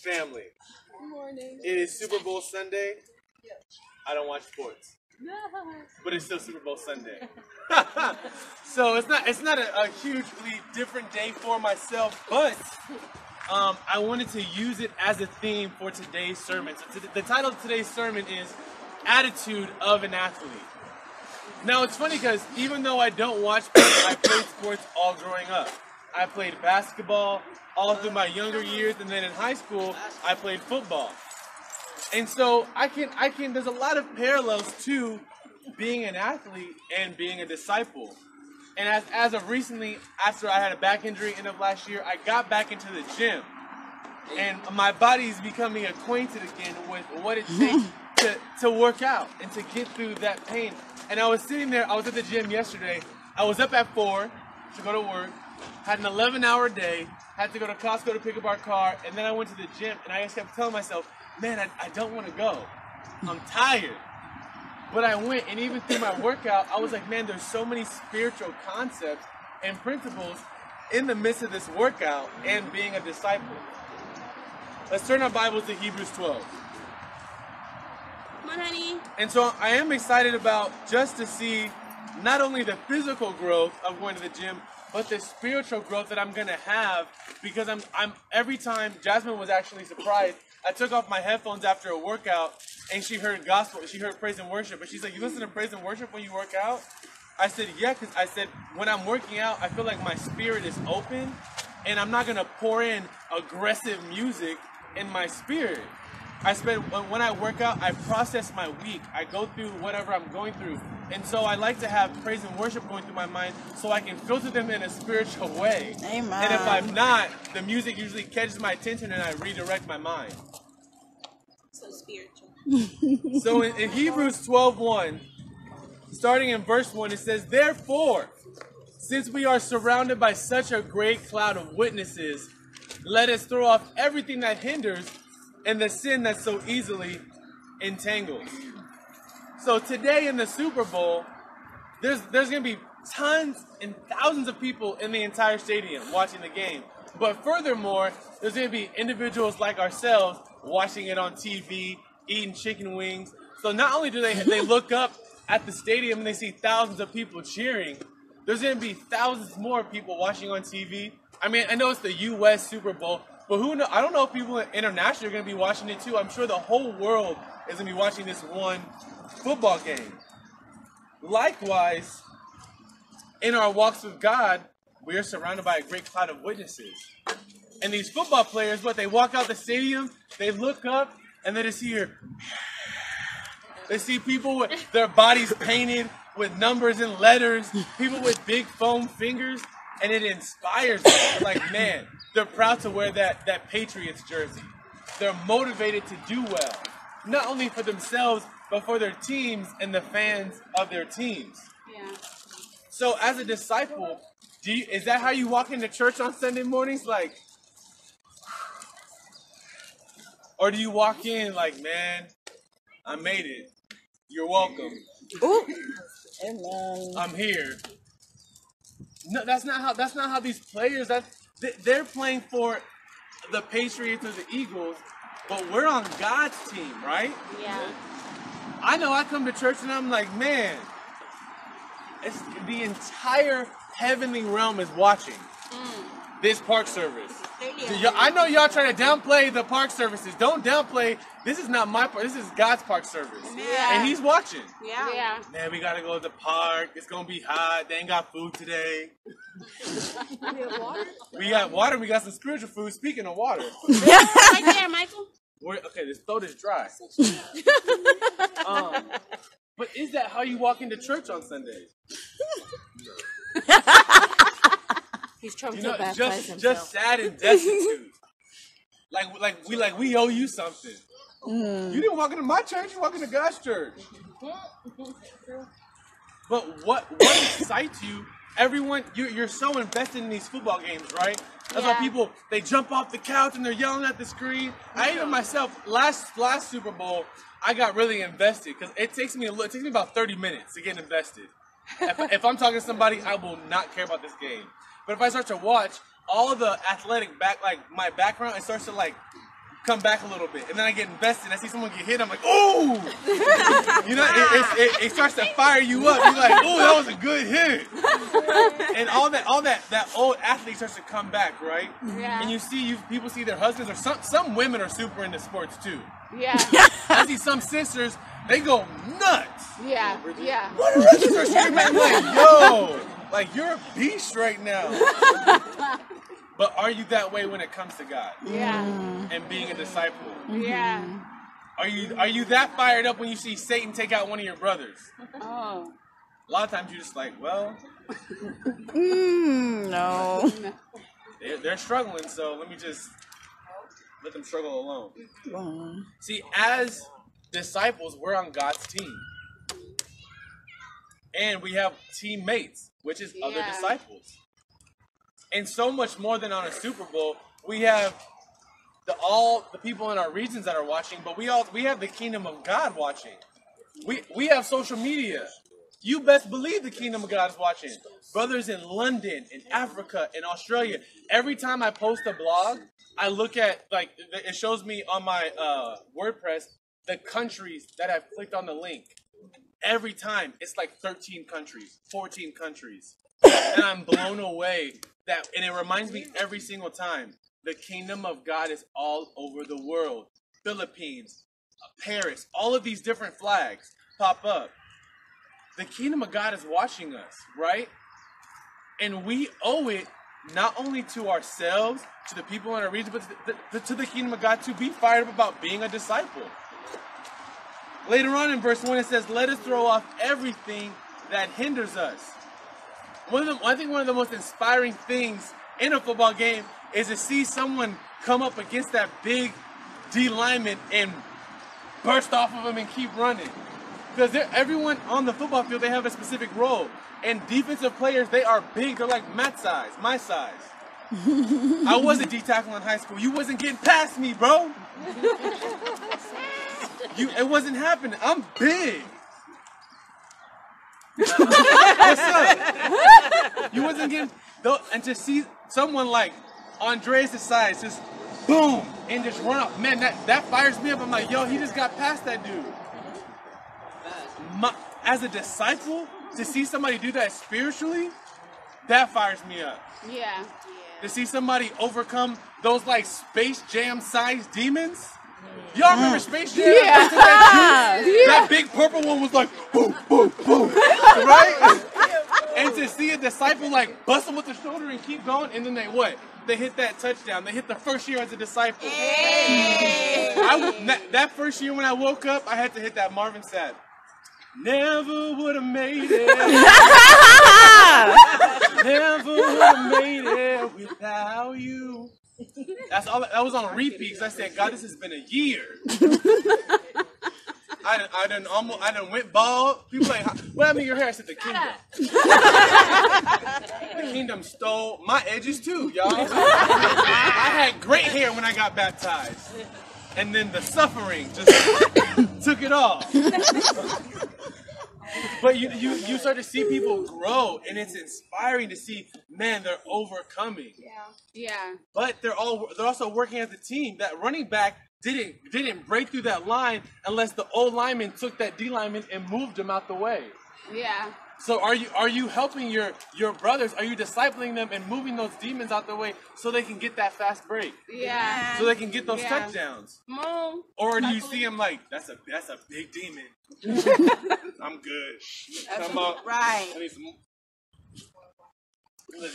family. Good morning. It is Super Bowl Sunday. I don't watch sports, but it's still Super Bowl Sunday. so it's not it's not a, a hugely different day for myself, but um, I wanted to use it as a theme for today's sermon. So the title of today's sermon is "Attitude of an Athlete." Now it's funny because even though I don't watch sports, I played sports all growing up. I played basketball all through my younger years, and then in high school I played football. And so I can I can there's a lot of parallels to being an athlete and being a disciple. And as as of recently, after I had a back injury end of last year, I got back into the gym. And my body's becoming acquainted again with what it takes to, to work out and to get through that pain. And I was sitting there, I was at the gym yesterday. I was up at four to go to work, had an 11 hour day, had to go to Costco to pick up our car, and then I went to the gym and I just kept telling myself, man, I, I don't want to go. I'm tired. But I went, and even through my workout, I was like, man, there's so many spiritual concepts and principles in the midst of this workout and being a disciple. Let's turn our Bibles to Hebrews 12. Come on, honey. And so I am excited about just to see not only the physical growth of going to the gym, but the spiritual growth that I'm gonna have because I'm I'm every time Jasmine was actually surprised. I took off my headphones after a workout and she heard gospel, she heard praise and worship, but she's like, You listen to praise and worship when you work out? I said, Yeah, because I said when I'm working out, I feel like my spirit is open and I'm not gonna pour in aggressive music in my spirit. I spend when when I work out, I process my week. I go through whatever I'm going through, and so I like to have praise and worship going through my mind, so I can filter them in a spiritual way. Amen. And if I'm not, the music usually catches my attention, and I redirect my mind. So spiritual. So in, in Hebrews 12:1, starting in verse 1, it says, Therefore, since we are surrounded by such a great cloud of witnesses, let us throw off everything that hinders and the sin that so easily entangles. So today in the Super Bowl, there's there's gonna be tons and thousands of people in the entire stadium watching the game. But furthermore, there's gonna be individuals like ourselves watching it on TV, eating chicken wings. So not only do they they look up at the stadium and they see thousands of people cheering, there's gonna be thousands more people watching on TV. I mean, I know it's the U.S. Super Bowl, but who know? I don't know if people internationally are gonna be watching it too. I'm sure the whole world is gonna be watching this one football game. Likewise, in our walks with God, we are surrounded by a great cloud of witnesses. And these football players, what they walk out the stadium, they look up and they just hear. They see people with their bodies painted with numbers and letters, people with big foam fingers, and it inspires them. They're like, man, they're proud to wear that, that Patriots jersey. They're motivated to do well, not only for themselves, but for their teams and the fans of their teams. Yeah. So, as a disciple, do you, is that how you walk into church on Sunday mornings? Like, or do you walk in like, man, I made it. You're welcome. Ooh. I'm here. No, that's not how. That's not how these players. That they- they're playing for the Patriots or the Eagles, but we're on God's team, right? Yeah. I know I come to church and I'm like, man, it's the entire heavenly realm is watching mm. this park service. So y'all- I know y'all trying to downplay the park services. Don't downplay. This is not my park. This is God's park service, Yeah. and He's watching. Yeah. Yeah. Man, we gotta go to the park. It's gonna be hot. They ain't got food today. We got water. We got some spiritual food. Speaking of water, Right there, Michael. we're, okay, this throat is dry. um, but is that how you walk into church on Sundays? He's trying You to know, baptize just himself. just sad and destitute. like like we like we owe you something. Mm. You didn't walk into my church. You walk into God's church. But what what excites you? Everyone, you're, you're so invested in these football games, right? That's why people they jump off the couch and they're yelling at the screen. I even myself last last Super Bowl, I got really invested because it takes me a little, it takes me about 30 minutes to get invested. if, if I'm talking to somebody, I will not care about this game. But if I start to watch all of the athletic back, like my background, it starts to like come back a little bit, and then I get invested. I see someone get hit. I'm like, ooh, you know, it, it, it, it starts to fire you up. You're like, ooh, that was a good hit, and all that, all that, that old athlete starts to come back, right? Yeah. And you see, you people see their husbands, or some some women are super into sports too. Yeah. I see some sisters, they go nuts. Yeah. Yeah. What are you start screaming? Like, yo, like you're a beast right now. but are you that way when it comes to God Yeah. and being a disciple? Yeah. Are you are you that fired up when you see Satan take out one of your brothers? Oh. A lot of times you're just like, well, Mm, no. they're, they're struggling, so let me just let them struggle alone. Mm. See, as disciples, we're on God's team. And we have teammates, which is other disciples. And so much more than on a Super Bowl, we have the all the people in our regions that are watching, but we all we have the kingdom of God watching. We we have social media. You best believe the kingdom of God is watching. Brothers in London, in Africa, in Australia. Every time I post a blog, I look at like it shows me on my uh, WordPress the countries that I've clicked on the link. Every time it's like 13 countries, 14 countries. And I'm blown away that and it reminds me every single time the kingdom of God is all over the world. Philippines, Paris, all of these different flags pop up. The kingdom of God is watching us, right? And we owe it not only to ourselves, to the people in our region, but to the, to the kingdom of God to be fired up about being a disciple. Later on in verse 1, it says, Let us throw off everything that hinders us. One of the, I think one of the most inspiring things in a football game is to see someone come up against that big D lineman and burst off of him and keep running. Because everyone on the football field, they have a specific role. And defensive players, they are big. They're like Matt size, my size. I was a D tackle in high school. You wasn't getting past me, bro. You, it wasn't happening. I'm big. What's up? You wasn't getting though, and to see someone like Andres' size just boom and just run off. Man, that that fires me up. I'm like, yo, he just got past that dude. My, as a disciple, to see somebody do that spiritually, that fires me up. Yeah. To see somebody overcome those like Space Jam sized demons. Y'all remember mm. Space Jam? Yeah. that, dude- that big purple one was like boom, boom, boom, right? and to see a disciple like bust them with the shoulder and keep going, and then they what? They hit that touchdown. They hit the first year as a disciple. I w- that, that first year when I woke up, I had to hit that Marvin Sapp. Never would have made it. Never would have made it without you. That's all. That was on repeat because I said, God, this has been a year. I done, I done almost, I done went bald. People like, "How- what happened to your hair? I said, the kingdom. the kingdom stole my edges too, y'all. I had great hair when I got baptized. And then the suffering just took it all. But you, you you start to see people grow, and it's inspiring to see, man, they're overcoming. Yeah. Yeah. But they're all they're also working as a team. That running back didn't didn't break through that line unless the old lineman took that D lineman and moved him out the way. Yeah. So are you are you helping your your brothers? Are you discipling them and moving those demons out the way so they can get that fast break? Yeah. So they can get those Yeah. touchdowns? Mom. Or do you see him like that's a that's a big demon? I'm good. Come on, Right. I need some.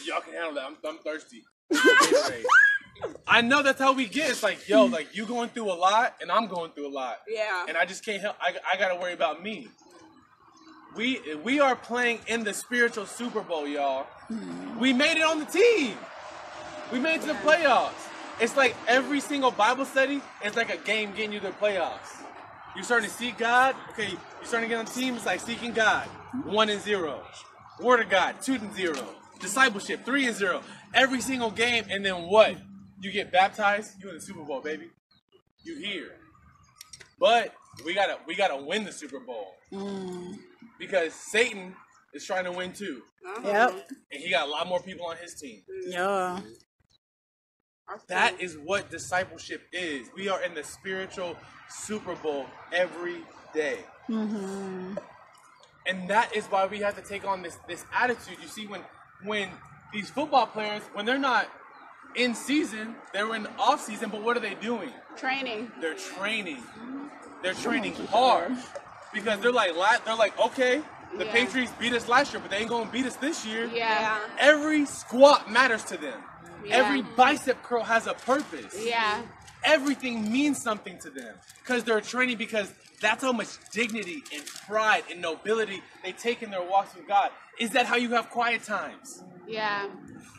Y'all can handle that. I'm, I'm thirsty. I know that's how we get. It's like, yo, like you going through a lot, and I'm going through a lot, Yeah. and I just can't help. I, I gotta worry about me. We we are playing in the spiritual Super Bowl, y'all. Mm-hmm. We made it on the team. We made it to the playoffs. It's like every single Bible study is like a game getting you to the playoffs. You're starting to see God. Okay, you're starting to get on the team. It's like seeking God. One and zero. Word of God. Two and zero. Discipleship. Three and zero. Every single game, and then what? You get baptized. You in the Super Bowl, baby. You here. But we gotta we gotta win the Super Bowl mm. because Satan is trying to win too, uh-huh. Yep. and he got a lot more people on his team. Mm. Yeah. That is what discipleship is. We are in the spiritual Super Bowl every day. Mm-hmm. And that is why we have to take on this this attitude. You see, when when these football players, when they're not in season, they're in off season, but what are they doing? Training. They're training. They're training hard. Because they're like la- they're like, okay, the Yeah. Patriots beat us last year, but they ain't gonna beat us this year. Yeah. Every squat matters to them. Yeah. Every bicep curl has a purpose. Yeah. Everything means something to them because they're training because that's how much dignity and pride and nobility they take in their walks with God. Is that how you have quiet times? Yeah.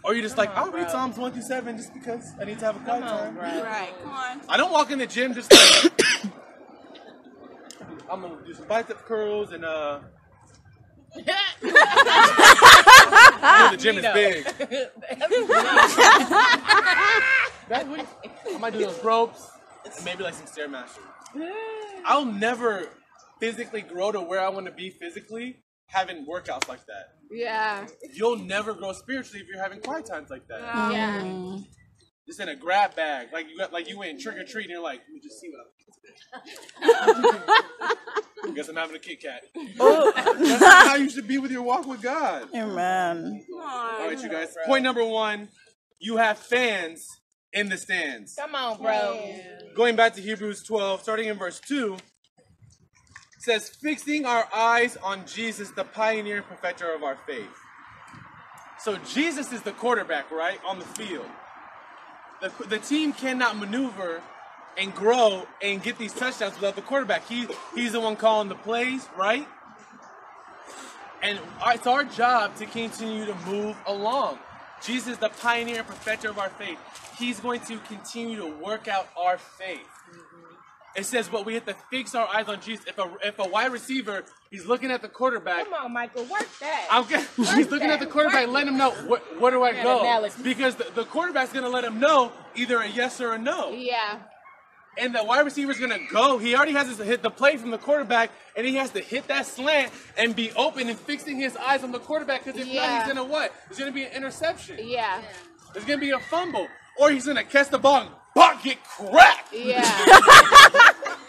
Or you're just like, I'll read Psalms 1 through 7 just because I need to have a quiet time. Right. Come on. I don't walk in the gym just like I'm gonna do some bicep curls and uh you know, the gym is big. That's what- I might do those ropes and maybe like some stairmaster. I'll never physically grow to where I want to be physically having workouts like that. Yeah. You'll never grow spiritually if you're having quiet times like that. Yeah. Just in a grab bag, like you got, like you went trick or treat, and you're like, let me just see what I'm. Guess I'm having a Kit Kat. Oh. That's not how you should be with your walk with God. Amen. Come All you guys. Point number one: you have fans in the stands. Come on, bro. Going back to Hebrews 12, starting in verse 2, says, Fixing our eyes on Jesus, the pioneer and perfecter of our faith. So Jesus is the quarterback, right, on the field. The, the team cannot maneuver and grow and get these touchdowns without the quarterback. He, he's the one calling the plays, right? And it's our job to continue to move along. Jesus is the pioneer and perfecter of our faith. He's going to continue to work out our faith. It says, but we have to fix our eyes on Jesus. If a, if a wide receiver, he's looking at the quarterback, Come on, Michael. Work that. I'm g- he's looking at the quarterback, let him know where, where do I go? analogy. Because the, the quarterback's gonna let him know either a yes or a no. Yeah. And the wide receiver's gonna go. He already has his hit the play from the quarterback, and he has to hit that slant and be open and fixing his eyes on the quarterback. Because if not, Yeah. he's gonna what? There's gonna be an interception. Yeah. There's gonna be a fumble, or he's gonna catch the ball and get cracked. Yeah.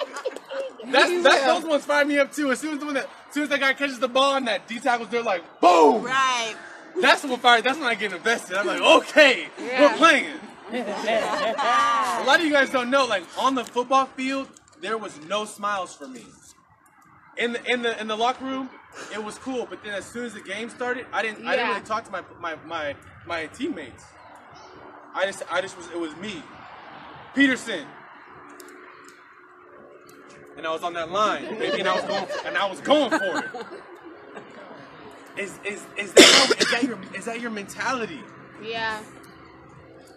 That's, that's those ones fire me up too. As soon as the one that, as soon as that guy catches the ball and that D tackles, they're like, boom. Right. That's what fire. That's when I get invested. I'm like, okay, Yeah. we're playing. a lot of you guys don't know, like on the football field, there was no smiles for me. In the in the in the locker room, it was cool. But then as soon as the game started, I didn't I didn't really talk to my my my my teammates. I just I just was it was me, Peterson, and I was on that line, baby, and I was going and I was going for it. Is is is that is that your is that your mentality? Yeah.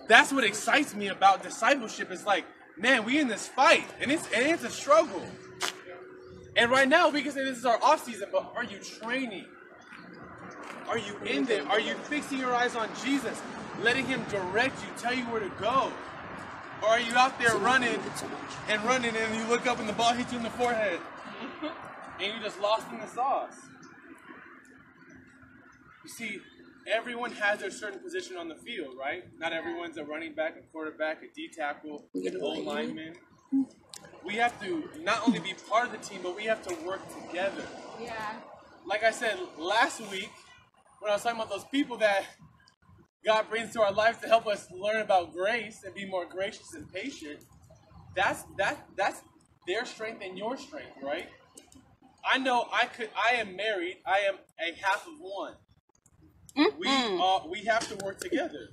That's what excites me about discipleship. It's like, man, we in this fight, and it's and it's a struggle. And right now, we can say this is our off season, but are you training? Are you in there? Are you fixing your eyes on Jesus, letting Him direct you, tell you where to go? Or are you out there running and running, and you look up and the ball hits you in the forehead, and you're just lost in the sauce? You see, everyone has their certain position on the field, right? Not everyone's a running back, a quarterback, a D tackle, an O lineman. We have to not only be part of the team, but we have to work together. Yeah. Like I said last week, when I was talking about those people that God brings to our lives to help us learn about grace and be more gracious and patient, that's that that's their strength and your strength, right? I know I could I am married, I am a half of one. We uh, we have to work together.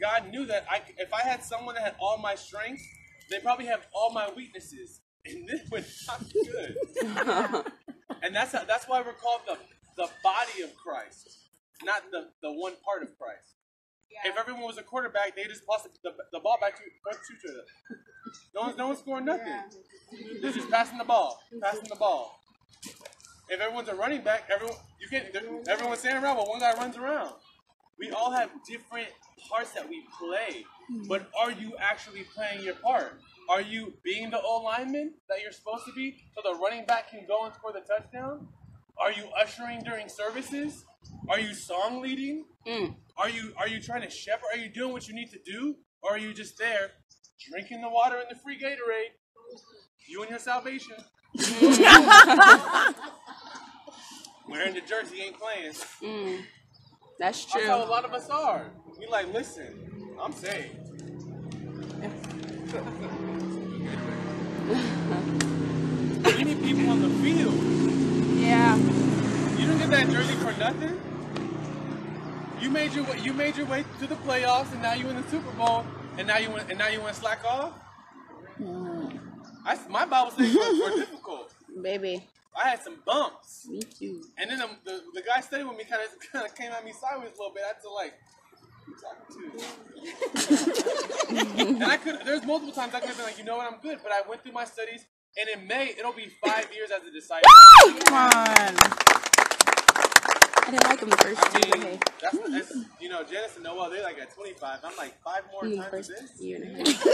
God knew that I, if I had someone that had all my strengths, they probably have all my weaknesses, and this would not be good. and that's how, that's why we're called the the body of Christ, not the the one part of Christ. If everyone was a quarterback, they just pass the, the ball back to back to each other. No one's no one's scoring nothing. They're just passing the ball, passing the ball. If everyone's a running back, everyone you can everyone's standing around, but one guy runs around. We all have different parts that we play, but are you actually playing your part? Are you being the old lineman that you're supposed to be, so the running back can go and score the touchdown? Are you ushering during services? Are you song leading? Mm. Are you are you trying to shepherd? Are you doing what you need to do, Or are you just there drinking the water in the free Gatorade? You and your salvation. Wearing the jersey ain't playing. Mm. That's true. That's how a lot of us are. We like, listen, I'm saved. need people on the field. Yeah. You didn't get that jersey for nothing. You made your way, you made your way to the playoffs, and now you in the Super Bowl, and now you want and now you want to slack off. I, my Bible studies were, were difficult. Baby. I had some bumps, Me too. and then the, the, the guy studying with me kind of kind of came at me sideways a little bit. I had to like. who you talking and I could. There's multiple times I could have been like, you know what, I'm good. But I went through my studies, and in May it'll be five years as a disciple. Come on. I didn't like them the first I year. mean, that's, that's you know, Janice and Noel, they're like at 25. I'm like five more In the times first this. year and a half.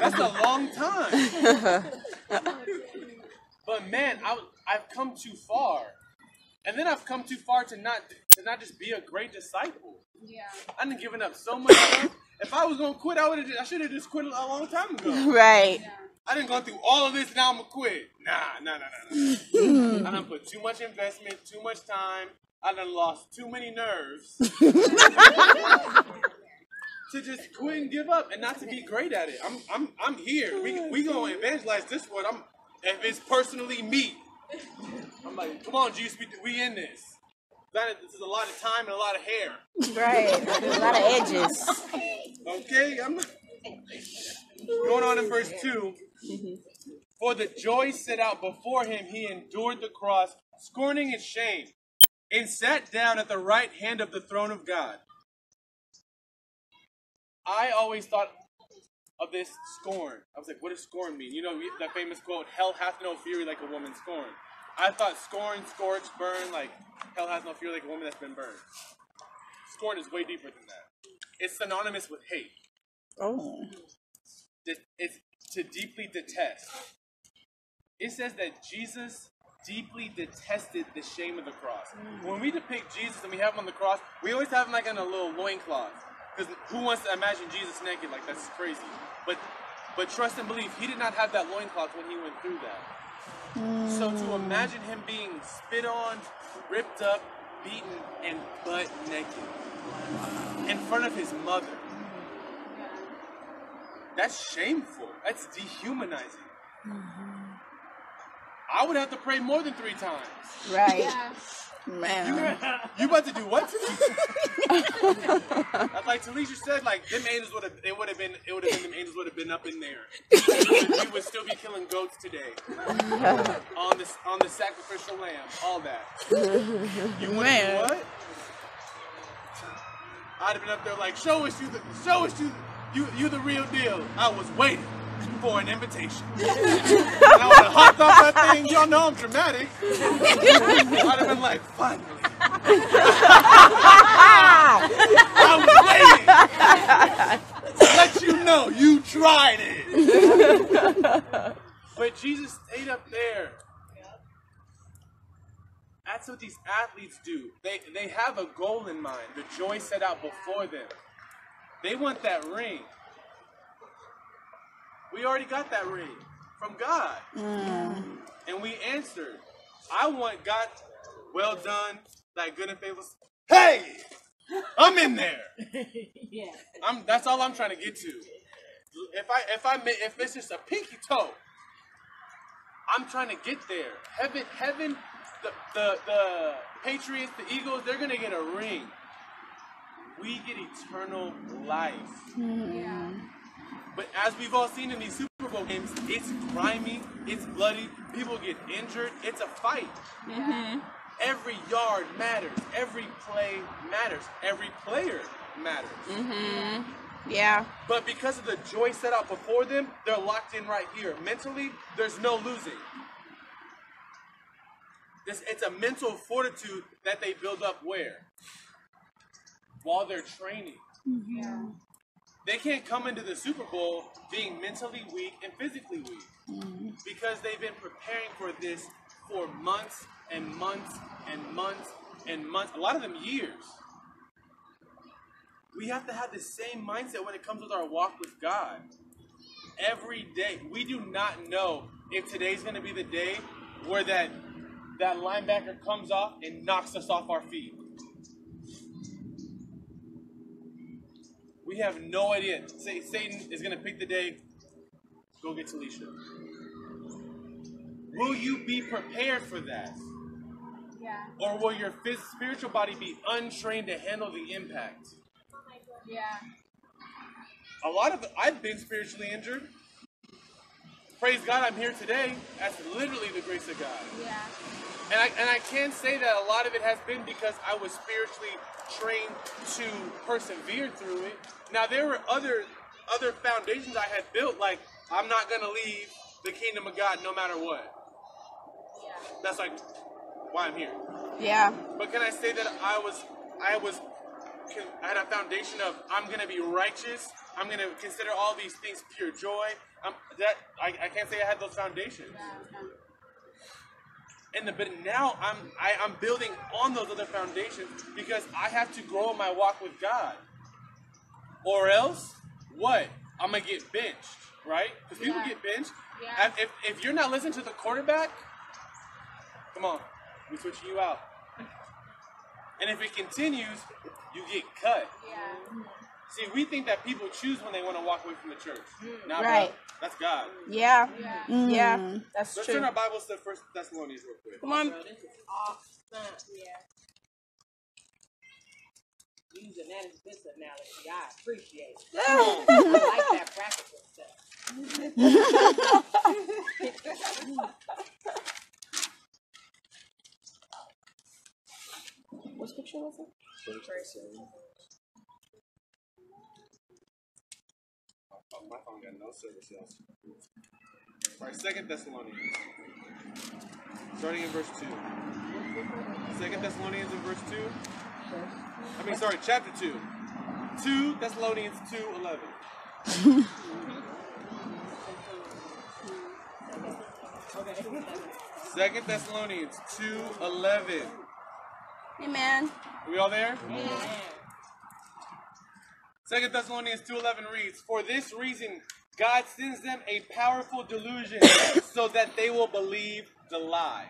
That's a long time. but man, I, I've come too far, and then I've come too far to not to not just be a great disciple. Yeah. I done given up so much. If I was gonna quit, I would have. I should have just quit a long time ago. Right. I didn't go through all of this. Now I'm gonna quit. Nah, nah, nah, nah, nah. I done put too much investment, too much time. I done lost too many nerves to just quit and give up, and not to be great at it. I'm, I'm, I'm here. We, we gonna evangelize this one. I'm, if it's personally me, I'm like, come on, Jesus, we, we in this. That, this is a lot of time and a lot of hair. Right. A lot of edges. Okay, I'm going on in verse 2. For the joy set out before him, he endured the cross, scorning its shame, and sat down at the right hand of the throne of God. I always thought of this scorn. I was like, what does scorn mean? You know, that famous quote, hell hath no fury like a woman scorned. I thought scorn, scorch, burn, like hell hath no fury like a woman that's been burned. Scorn is way deeper than that. It's synonymous with hate. Oh. It- It's to deeply detest. It says that Jesus deeply detested the shame of the cross. Mm. When we depict Jesus and we have him on the cross, we always have him like in a little loincloth. Because who wants to imagine Jesus naked? Like that's crazy. But but trust and believe, he did not have that loincloth when he went through that. So to mm. imagine him being spit on, ripped up, beaten, and butt naked in front of his mother. That's shameful. That's dehumanizing. Mm-hmm. I would have to pray more than three times. Right. Yeah. Man. You about to do what to me? like Talisha said, like them angels would have, it would have been, it would have been them angels would have been up in there. we would still be killing goats today on this on the sacrificial lamb, all that. You want Man. what? I'd have been up there like, show us you the, show us you, you, you the real deal. I was waiting for an invitation. and I would have hopped off that thing. Y'all know I'm dramatic. I'd have been like, finally. I was waiting let you know you tried it. but Jesus stayed up there. That's what these athletes do. They they have a goal in mind, the joy set out before them. They want that ring. We already got that ring from God. Mm. And we answered. I want God, well done, like good and faithful. Hey! I'm in there. yeah. I'm that's all I'm trying to get to. If I if I if it's just a pinky toe, I'm trying to get there. Heaven, heaven, the the the Patriots, the Eagles, they're gonna get a ring. We get eternal life. Mm-hmm. But as we've all seen in these Super Bowl games, it's grimy, it's bloody, people get injured, it's a fight. Mm-hmm. Every yard matters, every play matters, every player matters. Mm-hmm. Yeah. But because of the joy set out before them, they're locked in right here. Mentally, there's no losing. This, it's a mental fortitude that they build up where? While they're training. Mm-hmm. They can't come into the Super Bowl being mentally weak and physically weak mm-hmm. because they've been preparing for this for months and months and months and months, a lot of them years. we have to have the same mindset when it comes with our walk with God. Every day, we do not know if today's going to be the day where that that linebacker comes off and knocks us off our feet. We have no idea. Say Satan is going to pick the day. Go get Talisha. Will you be prepared for that? Yeah. Or will your spiritual body be untrained to handle the impact? Yeah. A lot of I've been spiritually injured. Praise God, I'm here today. That's literally the grace of God. Yeah. And I and I can say that a lot of it has been because I was spiritually trained to persevere through it. Now there were other other foundations I had built, like I'm not gonna leave the kingdom of God no matter what. That's like why I'm here. Yeah. But can I say that I was, I was, I had a foundation of I'm gonna be righteous. I'm gonna consider all these things pure joy. I'm, that I, I can't say I had those foundations. And the, but now I'm I, I'm building on those other foundations because I have to grow in my walk with God. Or else, what? I'm gonna get benched, right? Because people Yeah. get benched. Yeah. If, if, if you're not listening to the quarterback, come on, we're switching you out. And if it continues, you get cut. Yeah. See, we think that people choose when they want to walk away from the church. Mm, nah, Right. bro, that's God. Yeah. Yeah. Yeah. That's Let's true. turn our Bibles to First Thessalonians real quick. Come on. Yeah. using that as this analogy. I appreciate it. I like that practical stuff. What scripture was it? Oh, my phone got no service else. All right, Second Thessalonians. Starting in verse 2. Second Thessalonians in verse 2. I mean, sorry, chapter 2. 2 Thessalonians 2 11. Second Thessalonians 2 11. Amen. we all there? Second Thessalonians 2:11 reads, "For this reason God sends them a powerful delusion so that they will believe the lie.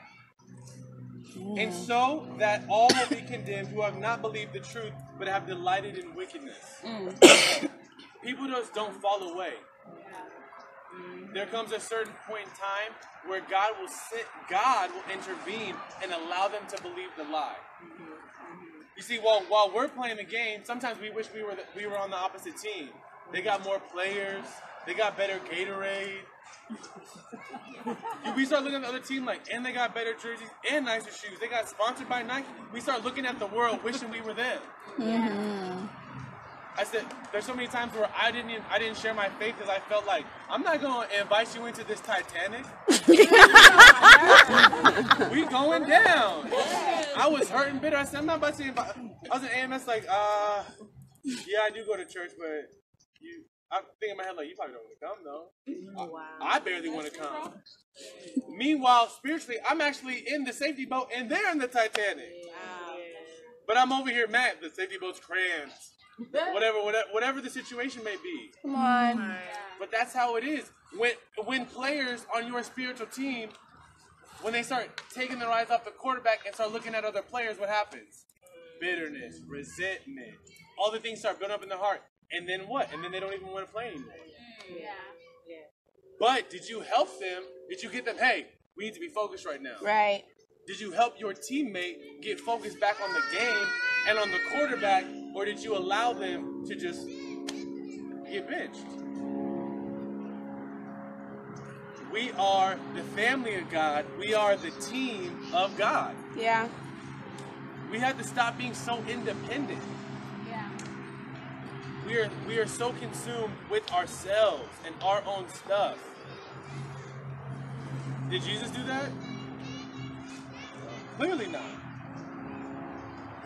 And so that all will be condemned who have not believed the truth but have delighted in wickedness." People just don't fall away. There comes a certain point in time where God will sit, God will intervene and allow them to believe the lie. You see, while while we're playing the game, sometimes we wish we were the, we were on the opposite team. They got more players. They got better Gatorade. we start looking at the other team like, and they got better jerseys and nicer shoes. They got sponsored by Nike. We start looking at the world, wishing we were them. Mm-hmm. I said, there's so many times where I didn't even, I didn't share my faith because I felt like I'm not gonna invite you into this Titanic. we going down. I was hurting bitter. I said, I'm not about to invite. I was in AMS like, uh, yeah, I do go to church, but you. I'm thinking in my head like, you probably don't want to come though. Wow. I barely want to come. Meanwhile, spiritually, I'm actually in the safety boat and they're in the Titanic. Wow. But I'm over here Matt. The safety boat's crammed. Whatever, whatever, whatever the situation may be. Come on. But that's how it is. When when players on your spiritual team, when they start taking their eyes off the quarterback and start looking at other players, what happens? Bitterness, resentment, all the things start building up in their heart. And then what? And then they don't even want to play anymore. Yeah. yeah. But did you help them? Did you get them? Hey, we need to be focused right now. Right. Did you help your teammate get focused back on the game and on the quarterback, or did you allow them to just get benched? We are the family of God. We are the team of God. Yeah. We have to stop being so independent. Yeah. We are we are so consumed with ourselves and our own stuff. Did Jesus do that? Clearly not.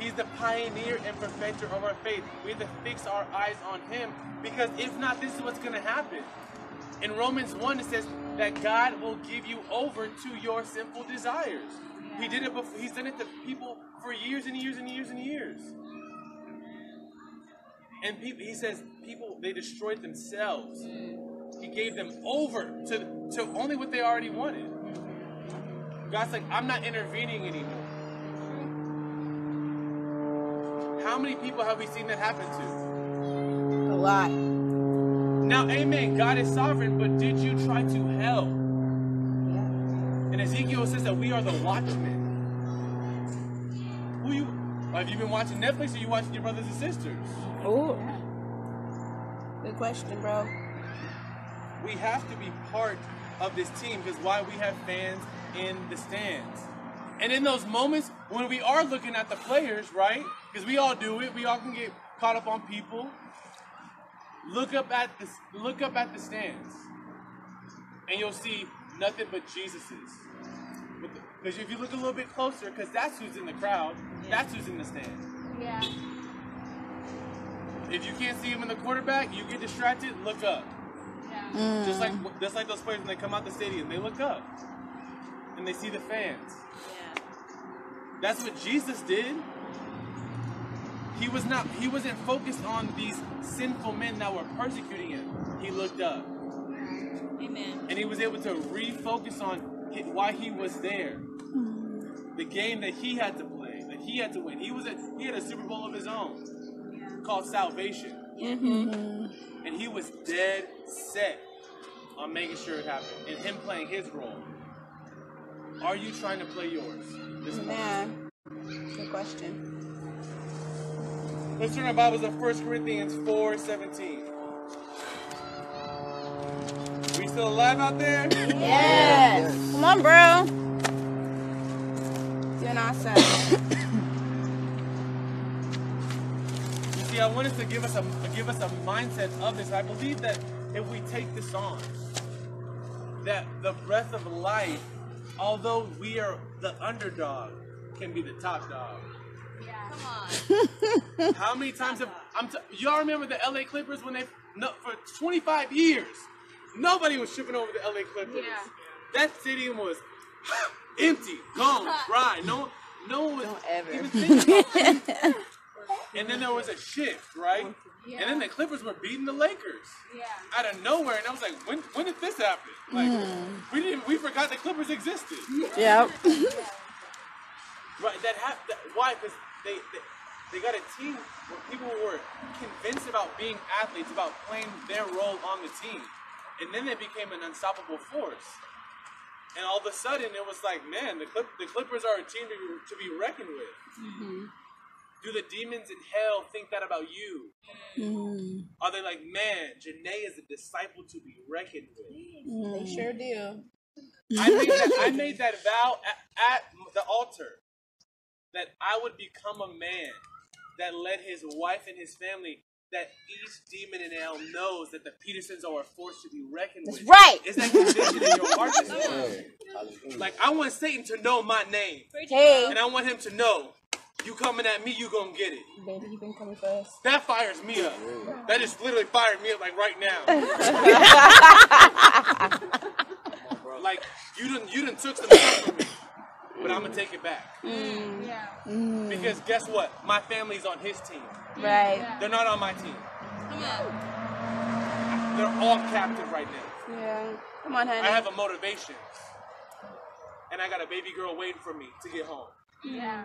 He's the pioneer and perfecter of our faith. We have to fix our eyes on him because if not, this is what's going to happen. In Romans 1, it says that God will give you over to your sinful desires. He did it before, he's done it to people for years and years and years and years. And people, he says people they destroyed themselves. He gave them over to to only what they already wanted. God's like, I'm not intervening anymore. How many people have we seen that happen to? A lot. Now, amen. God is sovereign, but did you try to help? And Ezekiel says that we are the watchmen. Who you? Have you been watching Netflix or you watching your brothers and sisters? Ooh. Good question, bro. We have to be part of this team because why we have fans in the stands. And in those moments when we are looking at the players, right? Because we all do it. We all can get caught up on people. Look up at the look up at the stands, and you'll see nothing but Jesus's. Because if you look a little bit closer, because that's who's in the crowd, that's who's in the stand. Yeah. If you can't see him in the quarterback, you get distracted. Look up. Yeah. Mm. Just like just like those players when they come out the stadium, they look up and they see the fans. Yeah. That's what Jesus did. He was not he wasn't focused on these sinful men that were persecuting him. He looked up Amen. and he was able to refocus on why he was there. The game that he had to play, that he had to win. He was a, he had a Super Bowl of his own called salvation. Mm-hmm. And he was dead set on making sure it happened and him playing his role. Are you trying to play yours? This? Man. Good question. Let's turn our Bibles to 1 Corinthians 4 17. We still alive out there? Yes. Come on, bro. Doing awesome. You see, I wanted to give us a give us a mindset of this. I believe that if we take this on, that the breath of life, although we are the underdog, can be the top dog. Yeah. Come on. How many times have I'm t- y'all remember the LA Clippers when they no, for 25 years nobody was tripping over the LA Clippers. Yeah. That stadium was empty, gone, dry. No, no one was ever. even thinking about it. And then there was a shift, right? Yeah. And then the Clippers were beating the Lakers Yeah. out of nowhere, and I was like, when when did this happen? Like mm. we didn't we forgot the Clippers existed. Yep. Right, that hap- that Why? Because they, they they got a team where people were convinced about being athletes, about playing their role on the team, and then they became an unstoppable force. And all of a sudden, it was like, man, the Clip- the Clippers are a team to be, to be reckoned with. Mm-hmm. Do the demons in hell think that about you? Mm-hmm. Are they like, man, Janae is a disciple to be reckoned with? They mm. sure do. I made that, I made that vow at, at the altar that I would become a man that led his wife and his family. That each demon in hell knows that the Petersons are a force to be reckoned with. right. Is that conviction in your heart this morning? Like I want Satan to know my name, Hey. and I want him to know you coming at me, you gonna get it. Baby, you been coming for us. That fires me up. That just literally fired me up like right now. like you done you done took some stuff from me, but I'm gonna take it back mm. Mm. Yeah. Mm. because guess what? My family's on his team. Right. They're not on my team. Come on. They're all captive right now. Yeah. Come on, honey. I have a motivation, and I got a baby girl waiting for me to get home. Yeah.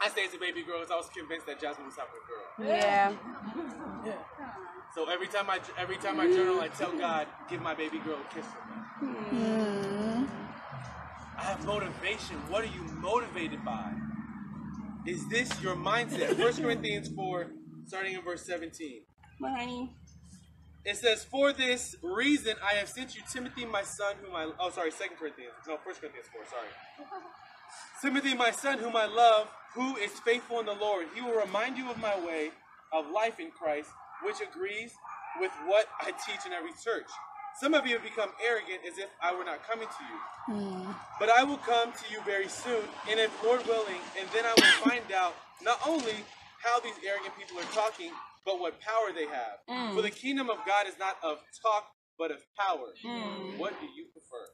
I say it's a baby girl because I was convinced that Jasmine was having a girl. yeah. So every time I every time I journal, I tell God, give my baby girl a kiss from me. I have motivation. What are you motivated by? Is this your mindset? 1 Corinthians 4, starting in verse 17. Come on, honey. It says, For this reason I have sent you Timothy, my son, whom I oh sorry, 2 Corinthians. No, 1 Corinthians 4, sorry. Timothy, my son, whom I love, who is faithful in the Lord. He will remind you of my way of life in Christ, which agrees with what I teach in every church. Some of you have become arrogant as if I were not coming to you. Hmm. But I will come to you very soon, and if Lord willing, and then I will find out not only how these arrogant people are talking, but what power they have. Hmm. For the kingdom of God is not of talk, but of power. Hmm. What do you prefer?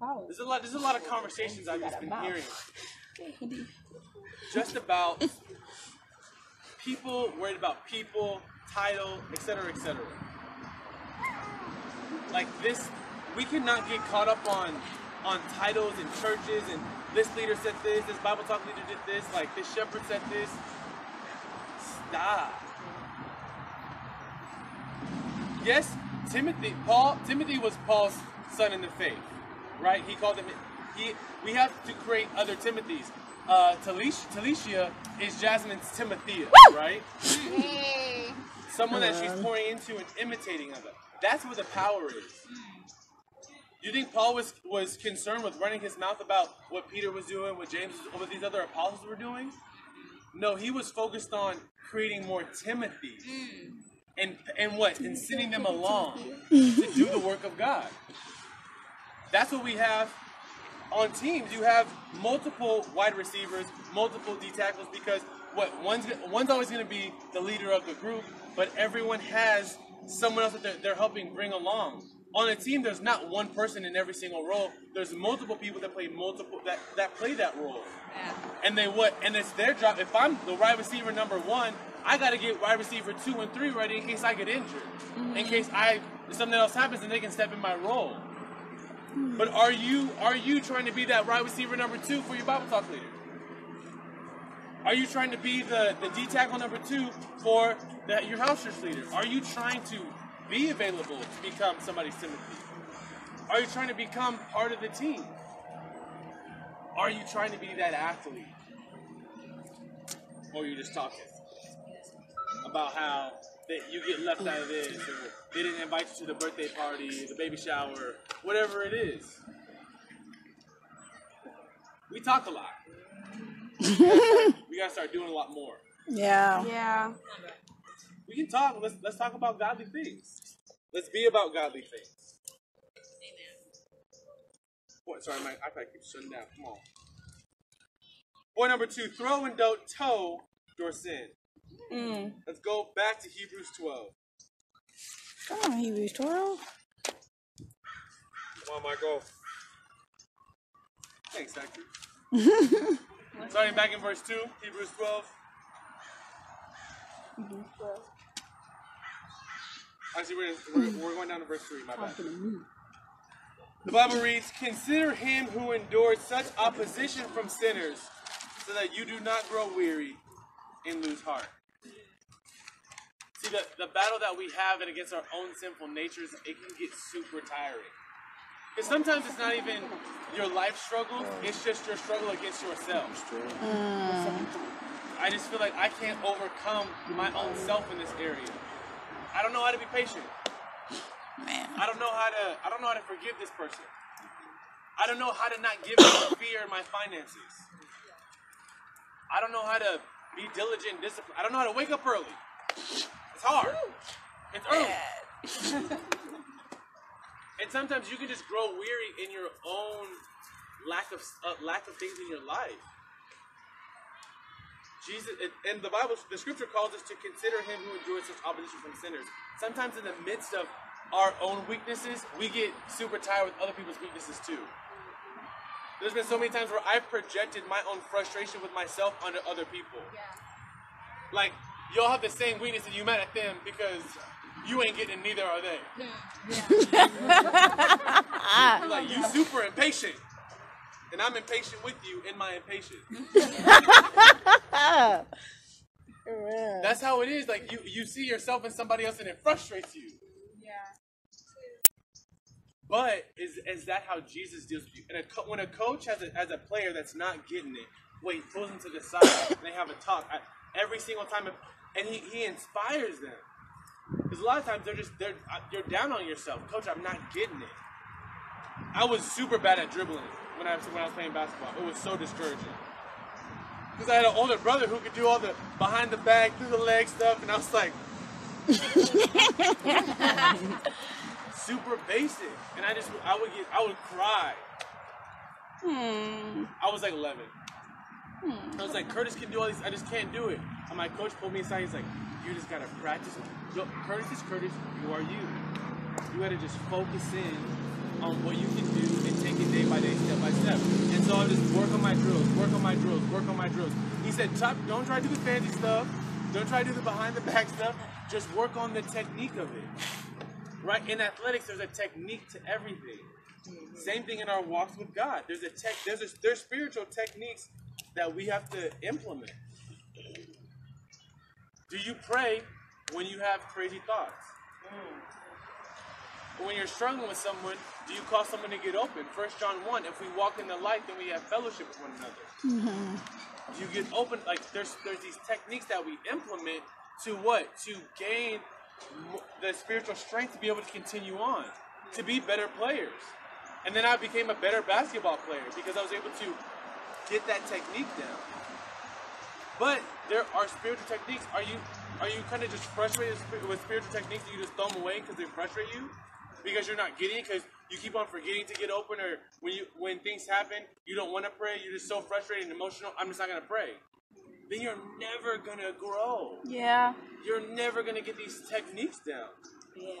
Oh. There's a lot. There's a lot of conversations I've just been hearing, just about people worried about people, title, etc., etc. Like this, we cannot get caught up on on titles and churches and this leader said this, this Bible talk leader did this, like this shepherd said this. Stop. Yes, Timothy, Paul, Timothy was Paul's son in the faith, right? He called him. He, we have to create other Timothys. Uh, Talicia, Talicia is Jasmine's Timothea, right? Someone that she's pouring into and imitating of it. That's where the power is. You think Paul was was concerned with running his mouth about what Peter was doing, what James, what these other apostles were doing? No, he was focused on creating more Timothy, mm. and and what, and sending them along to do the work of God. That's what we have on teams. You have multiple wide receivers, multiple D tackles, because what one's one's always going to be the leader of the group, but everyone has someone else that they're, they're helping bring along on a team, there's not one person in every single role. There's multiple people that play multiple that, that play that role. Yeah. And they what? And it's their job. If I'm the wide receiver number one, I got to get wide receiver two and three ready in case I get injured, in mm-hmm. case I something else happens and they can step in my role. But are you are you trying to be that wide receiver number two for your Bible talk leader? Are you trying to be the, the D tackle number two for your house church leader? Are you trying to be available to become somebody's Timothy? Are you trying to become part of the team? Are you trying to be that athlete? Or are you just talking about how that you get left out of this, or they didn't invite you to the birthday party, the baby shower, whatever it is? We talk a lot. we gotta start doing a lot more. Yeah. Yeah. We can talk. Let's let's talk about godly things. Let's be about godly things. What? Sorry, my iPad keeps shutting down. Come on. Point number two: throw and don't toe your sin. Mm. Let's go back to Hebrews 12. Come on, Hebrews 12. Come on, Michael. Thanks, Hector. Starting back in verse 2, Hebrews 12. Actually, we're, we're, we're going down to verse 3, my bad. The Bible reads, Consider him who endured such opposition from sinners, so that you do not grow weary and lose heart. See, the, the battle that we have and against our own sinful natures, it can get super tiring. Because sometimes it's not even your life struggle, it's just your struggle against yourself. Mm. I just feel like I can't overcome my own self in this area. I don't know how to be patient. Man. I don't know how to I don't know how to forgive this person. I don't know how to not give them fear in my finances. I don't know how to be diligent and disciplined. I don't know how to wake up early. It's hard. It's early. and sometimes you can just grow weary in your own lack of uh, lack of things in your life. Jesus and the Bible, the Scripture calls us to consider Him who endured such opposition from sinners. Sometimes in the midst of our own weaknesses, we get super tired with other people's weaknesses too. There's been so many times where I've projected my own frustration with myself onto other people. Like, y'all have the same weakness and you mad at them because you ain't getting it, neither are they. You're like, you super impatient. And I'm impatient with you in my impatience. That's how it is. Like you, you see yourself in somebody else and it frustrates you. Yeah. But is is that how Jesus deals with you? And a co- when a coach has a, has a player that's not getting it, wait, pulls them to the side and they have a talk I, every single time, and he, he inspires them. Because a lot of times they're just they're uh, you're down on yourself, coach. I'm not getting it. I was super bad at dribbling when I was when I was playing basketball. It was so discouraging. Because I had an older brother who could do all the behind the back, through the leg stuff, and I was like, super basic. And I just, I would get, I would cry. Hmm. I was like 11. Mm. I was like, Curtis can do all these, I just can't do it. And my coach pulled me aside, he's like, you just gotta practice. Yo, Curtis is Curtis, you are you. You gotta just focus in on what you can do and take it day by day, step by step. And so I just work on my drills, work on my drills, work on my drills. He said, Top, don't try to do the fancy stuff. Don't try to do the behind the back stuff. Just work on the technique of it. Right? In athletics, there's a technique to everything. Same thing in our walks with God. There's a tech. There's a, there's spiritual techniques that we have to implement. Do you pray when you have crazy thoughts? When you're struggling with someone, do you call someone to get open? First John 1, if we walk in the light, then we have fellowship with one another. Mm-hmm. You get open, like there's there's these techniques that we implement to what? To gain the spiritual strength to be able to continue on, to be better players. And then I became a better basketball player because I was able to get that technique down. But there are spiritual techniques. Are you are you kind of just frustrated with spiritual techniques you just throw them away because they frustrate you? Because you're not getting it because you keep on forgetting to get open or when you when things happen, you don't want to pray, you're just so frustrated and emotional, I'm just not gonna pray. Then you're never gonna grow. Yeah. You're never gonna get these techniques down. Yeah.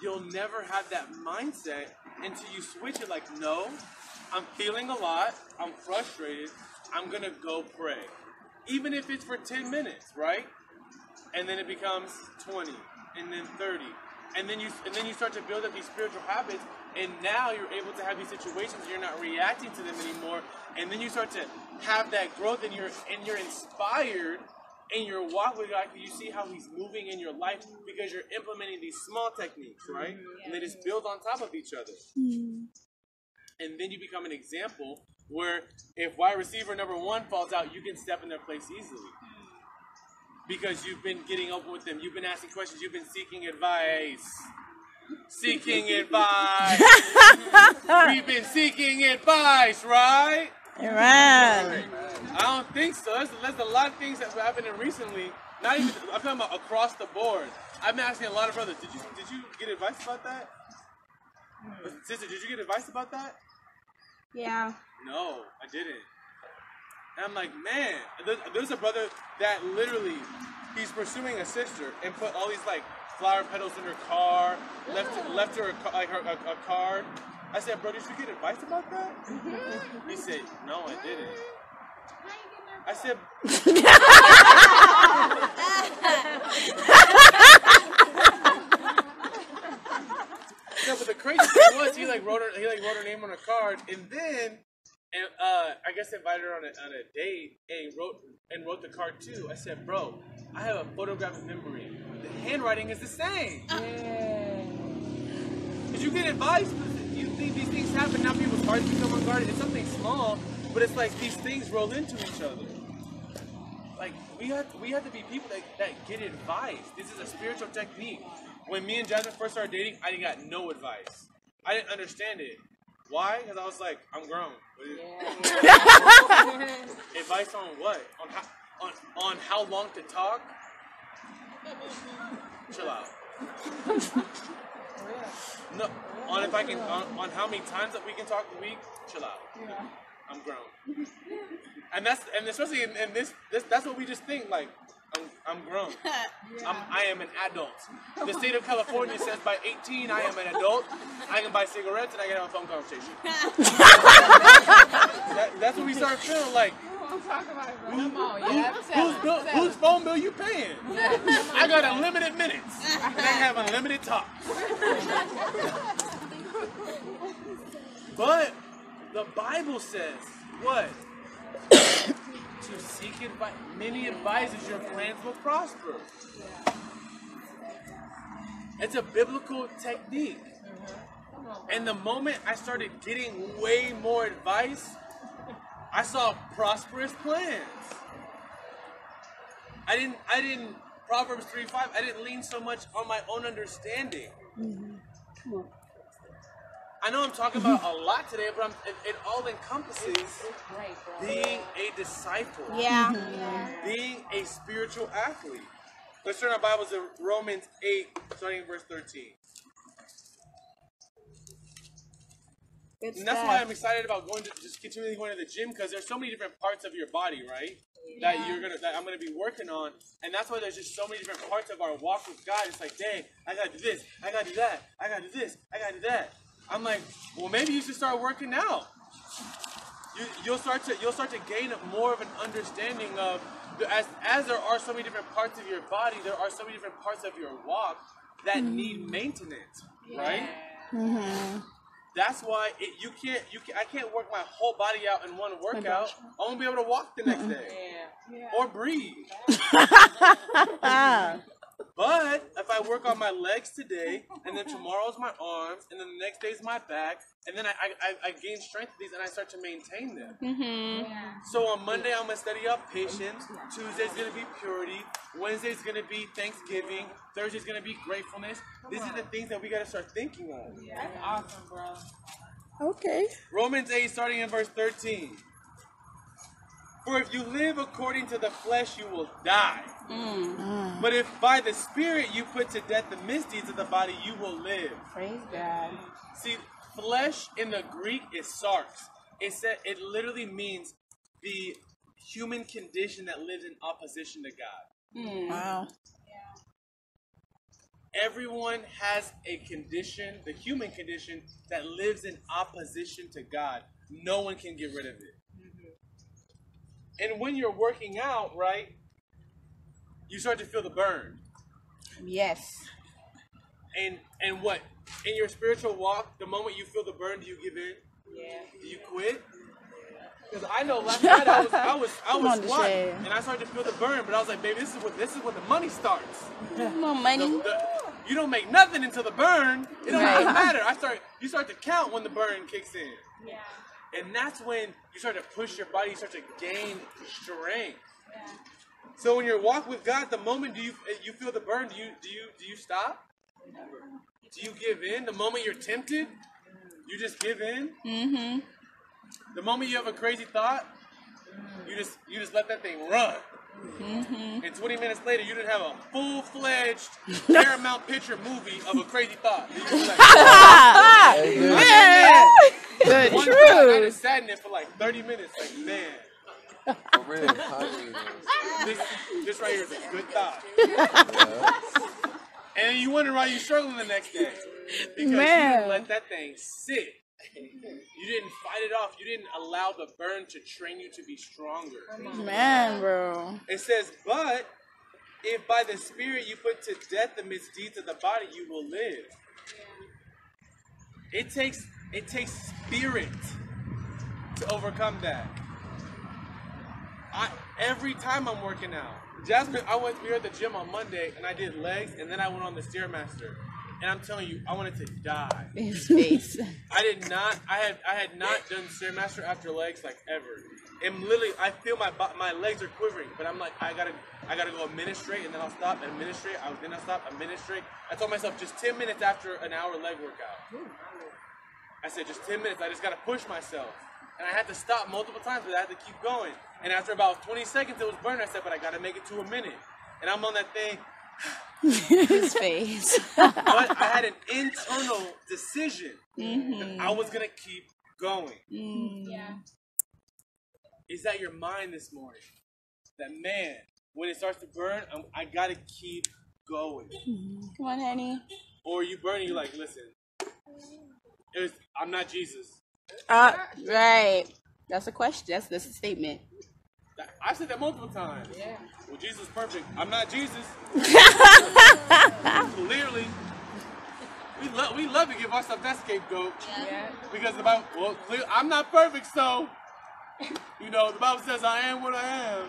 You'll never have that mindset until you switch it like, no, I'm feeling a lot, I'm frustrated, I'm gonna go pray. Even if it's for 10 minutes, right? And then it becomes 20, and then 30. And then you and then you start to build up these spiritual habits, and now you're able to have these situations, you're not reacting to them anymore, and then you start to have that growth and you're and you're inspired in your walk with God, you see how He's moving in your life because you're implementing these small techniques, right? And they just build on top of each other. Hmm. And then you become an example where if wide receiver number one falls out, you can step in their place easily. Because you've been getting open with them, you've been asking questions, you've been seeking advice. Seeking advice. We've been seeking advice, right? Amen. I don't think so. There's, there's a lot of things that have happened recently. Not even I'm talking about across the board. I've been asking a lot of brothers. Did you did you get advice about that? Sister, did you get advice about that? Yeah. No, I didn't. And I'm like, man, there- there's a brother that literally he's pursuing a sister and put all these like flower petals in her car, left left her a, like her, a, a card. I said, bro, did you get advice about that? He said, no, I didn't. I said, no, but the crazy thing was he like wrote her he like wrote her name on a card and then and uh I guess invited her on a on a date and wrote and wrote the card too. I said, bro, I have a photographic memory. The handwriting is the same. Did you get advice? You think these things happen now? People's hearts become unguarded. It's something small, but it's like these things roll into each other. Like we have we have to be people that, that get advice. This is a spiritual technique. When me and Jasmine first started dating, I didn't got no advice. I didn't understand it. Why? Because I was like, I'm grown. Is- advice on what? On how on on how long to talk? Chill out. No, on if I can on, on how many times that we can talk a week. Chill out. Yeah. I'm grown. And that's and especially in, in this this that's what we just think like I'm I'm grown. I'm I am an adult. The state of California says by 18 I am an adult. I can buy cigarettes and I can have a phone conversation. That, that's what we start feeling like. Talk about it, bro. Who- Come on, who- yeah. Tell whose, him, bill, tell whose phone bill you paying? I got unlimited minutes. And I have unlimited talk. But the Bible says what? to seek advice. Many advises your plans will prosper. It's a biblical technique. And the moment I started getting way more advice, I saw prosperous plans. I didn't I didn't Proverbs 3 5, I didn't lean so much on my own understanding. Mm-hmm. I know I'm talking about a lot today, but I'm, it, it all encompasses Great, being a disciple, Yeah. Mm-hmm. being a spiritual athlete. Let's turn our Bibles to Romans 8, starting in verse 13. Good And that's stuff. why I'm excited about going to just continually going to the gym because there's so many different parts of your body, right? That you're gonna that I'm gonna be working on, and that's why there's just so many different parts of our walk with God. It's like, dang, I gotta do this, I gotta do that, I gotta do this, I gotta do that. I'm like, well, maybe you should start working out. You, you'll start to you'll start to gain more of an understanding of as as there are so many different parts of your body, there are so many different parts of your walk that need maintenance, right? That's why it, you can't you can, I can't work my whole body out in one workout. I won't be able to walk the next day Yeah. or breathe. But if I work on my legs today, and then tomorrow's my arms, and then the next day's my back, and then I, I, I- I gain strength of these and I start to maintain them. Mm-hmm. So on Monday, I'm going to study up patience. Tuesday's going to be purity. Wednesday's going to be thanksgiving. Thursday's going to be gratefulness. These are the things that we got to start thinking on. That's awesome, bro. Okay. Romans 8, starting in verse 13. For if you live according to the flesh, you will die. But if by the Spirit you put to death the misdeeds of the body, you will live. Praise God. See, flesh in the Greek is sarx. It said it literally means the human condition that lives in opposition to God. Hmm. Wow. Everyone has a condition, the human condition, that lives in opposition to God. No one can get rid of it. Mm-hmm. And when you're working out, right, you start to feel the burn. Yes. And and what? In your spiritual walk, the moment you feel the burn, do you give in? Yeah. Do you quit? Because I know last night I was I was I was squatting and I started to feel the burn, but I was like, baby, this is what this is when the money starts. More money. The- the- you don't make nothing until the burn. It don't Right. matter. I start you start to count when the burn kicks in. Yeah. And that's when you start to push your body, you start to gain strength. So when you're walking with God, the moment do you you feel the burn, do you do you do you stop? Do you give in? The moment you're tempted, you just give in. Mm-hmm. The moment you have a crazy thought, you just you just let that thing run. Mm-hmm. And 20 minutes later, you didn't have a full-fledged Paramount picture movie of a crazy thought. You just like, Man. The one thought, I just sat in it for like 30 minutes. Like, man, For real, hungry. this, this right here is a good thought. And you wonder why you're struggling the next day. Because you Man. didn't let that thing sit. You didn't fight it off. You didn't allow the burn to train you to be stronger. Man, bro. It says, but if by the Spirit you put to death the misdeeds of the body, you will live. It takes it takes spirit to overcome that. I every time I'm working out, Jasmine, I went we were at the gym on Monday and I did legs and then I went on the stairmaster. And I'm telling you, I wanted to die. His face. I did not. I had. I had not done stairmaster after legs like ever. And literally, I feel my my legs are quivering, but I'm like, I gotta, I gotta go administrate, and then I'll stop and administrate. I was then I stop administrate. I told myself just 10 minutes after an hour leg workout. I said just 10 minutes. I just gotta push myself, and I had to stop multiple times, but I had to keep going. And after about 20 seconds, it was burning. I said, but I gotta make it to a minute. And I'm on that thing. His face. but I had an internal decision that I was gonna keep going. Mm. Yeah. Is that your mind this morning? That man, when it starts to burn, I'm, I gotta keep going. Come on, honey. Or you burning, you're like, listen, was, I'm not Jesus. Uh, right. That's a question. That's that's a statement. I said that multiple times. Yeah. Well, Jesus is perfect. I'm not Jesus. Clearly, we love we love to give ourselves that scapegoat. Yeah. Because the Bible, well, clear, I'm not perfect, so you know the Bible says I am what I am.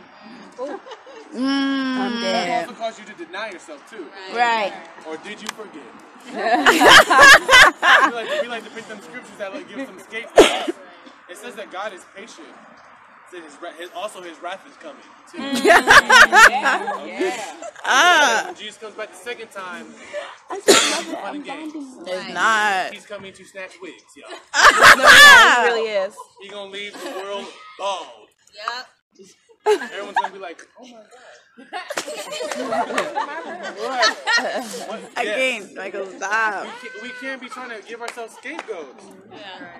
Mm, I'm That dead. also calls you to deny yourself too. Right. Or did you forget? we, like to, we like to pick them scriptures that like give some scapegoats. It says that God is patient. It his, his, also his wrath is coming too. Yeah. Yeah. Ah, When Jesus comes back the second time, it's not fun and games. it's not. He's coming to snatch wigs, y'all. Ah, it really is. He gonna leave the world bald. Yep. Everyone's gonna be like, oh my god. What? What? Yeah. Again, Michael, stop. We can't, we can't be trying to give ourselves scapegoats. Yeah.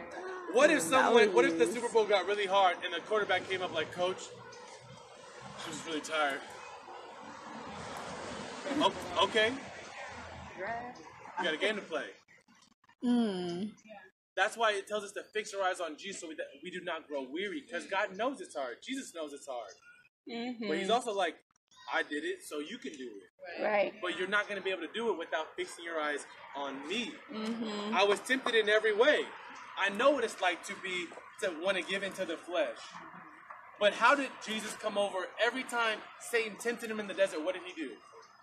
What if someone, what if the Super Bowl got really hard and the quarterback came up like, Coach, she was really tired. O- okay, you got a game to play. Mm. That's why it tells us to fix our eyes on Jesus so we, that we do not grow weary because God knows it's hard. Jesus knows it's hard. But he's also like, I did it, so you can do it. Right. But you're not going to be able to do it without fixing your eyes on me. Mm-hmm. I was tempted in every way. I know what it's like to be to want to give into the flesh. But how did Jesus come over every time Satan tempted him in the desert? What did he do?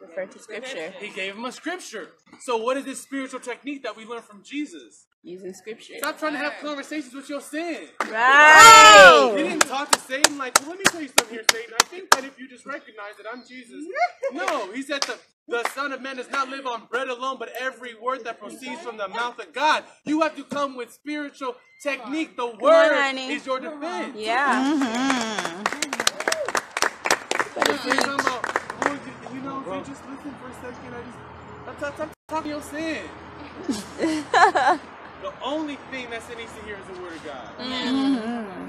Refer to scripture. He gave him a scripture. So what is this spiritual technique that we learn from Jesus? Using scripture. Stop trying to have conversations with your sin. Right. He didn't talk to Satan like, well, let me tell you something here, Satan. I think that if you just recognize that I'm Jesus. No, he said the, the Son of Man does not live on bread alone, but every word that proceeds from the mouth of God. You have to come with spiritual technique. The word honey. is your defense. Yeah. But So if you're you, talking about, you, mm-hmm. you know, if you just listen for a second, I just, I'm, ta- I'm talking your sin. the only thing that sin needs to hear is the word of God. Mm-hmm.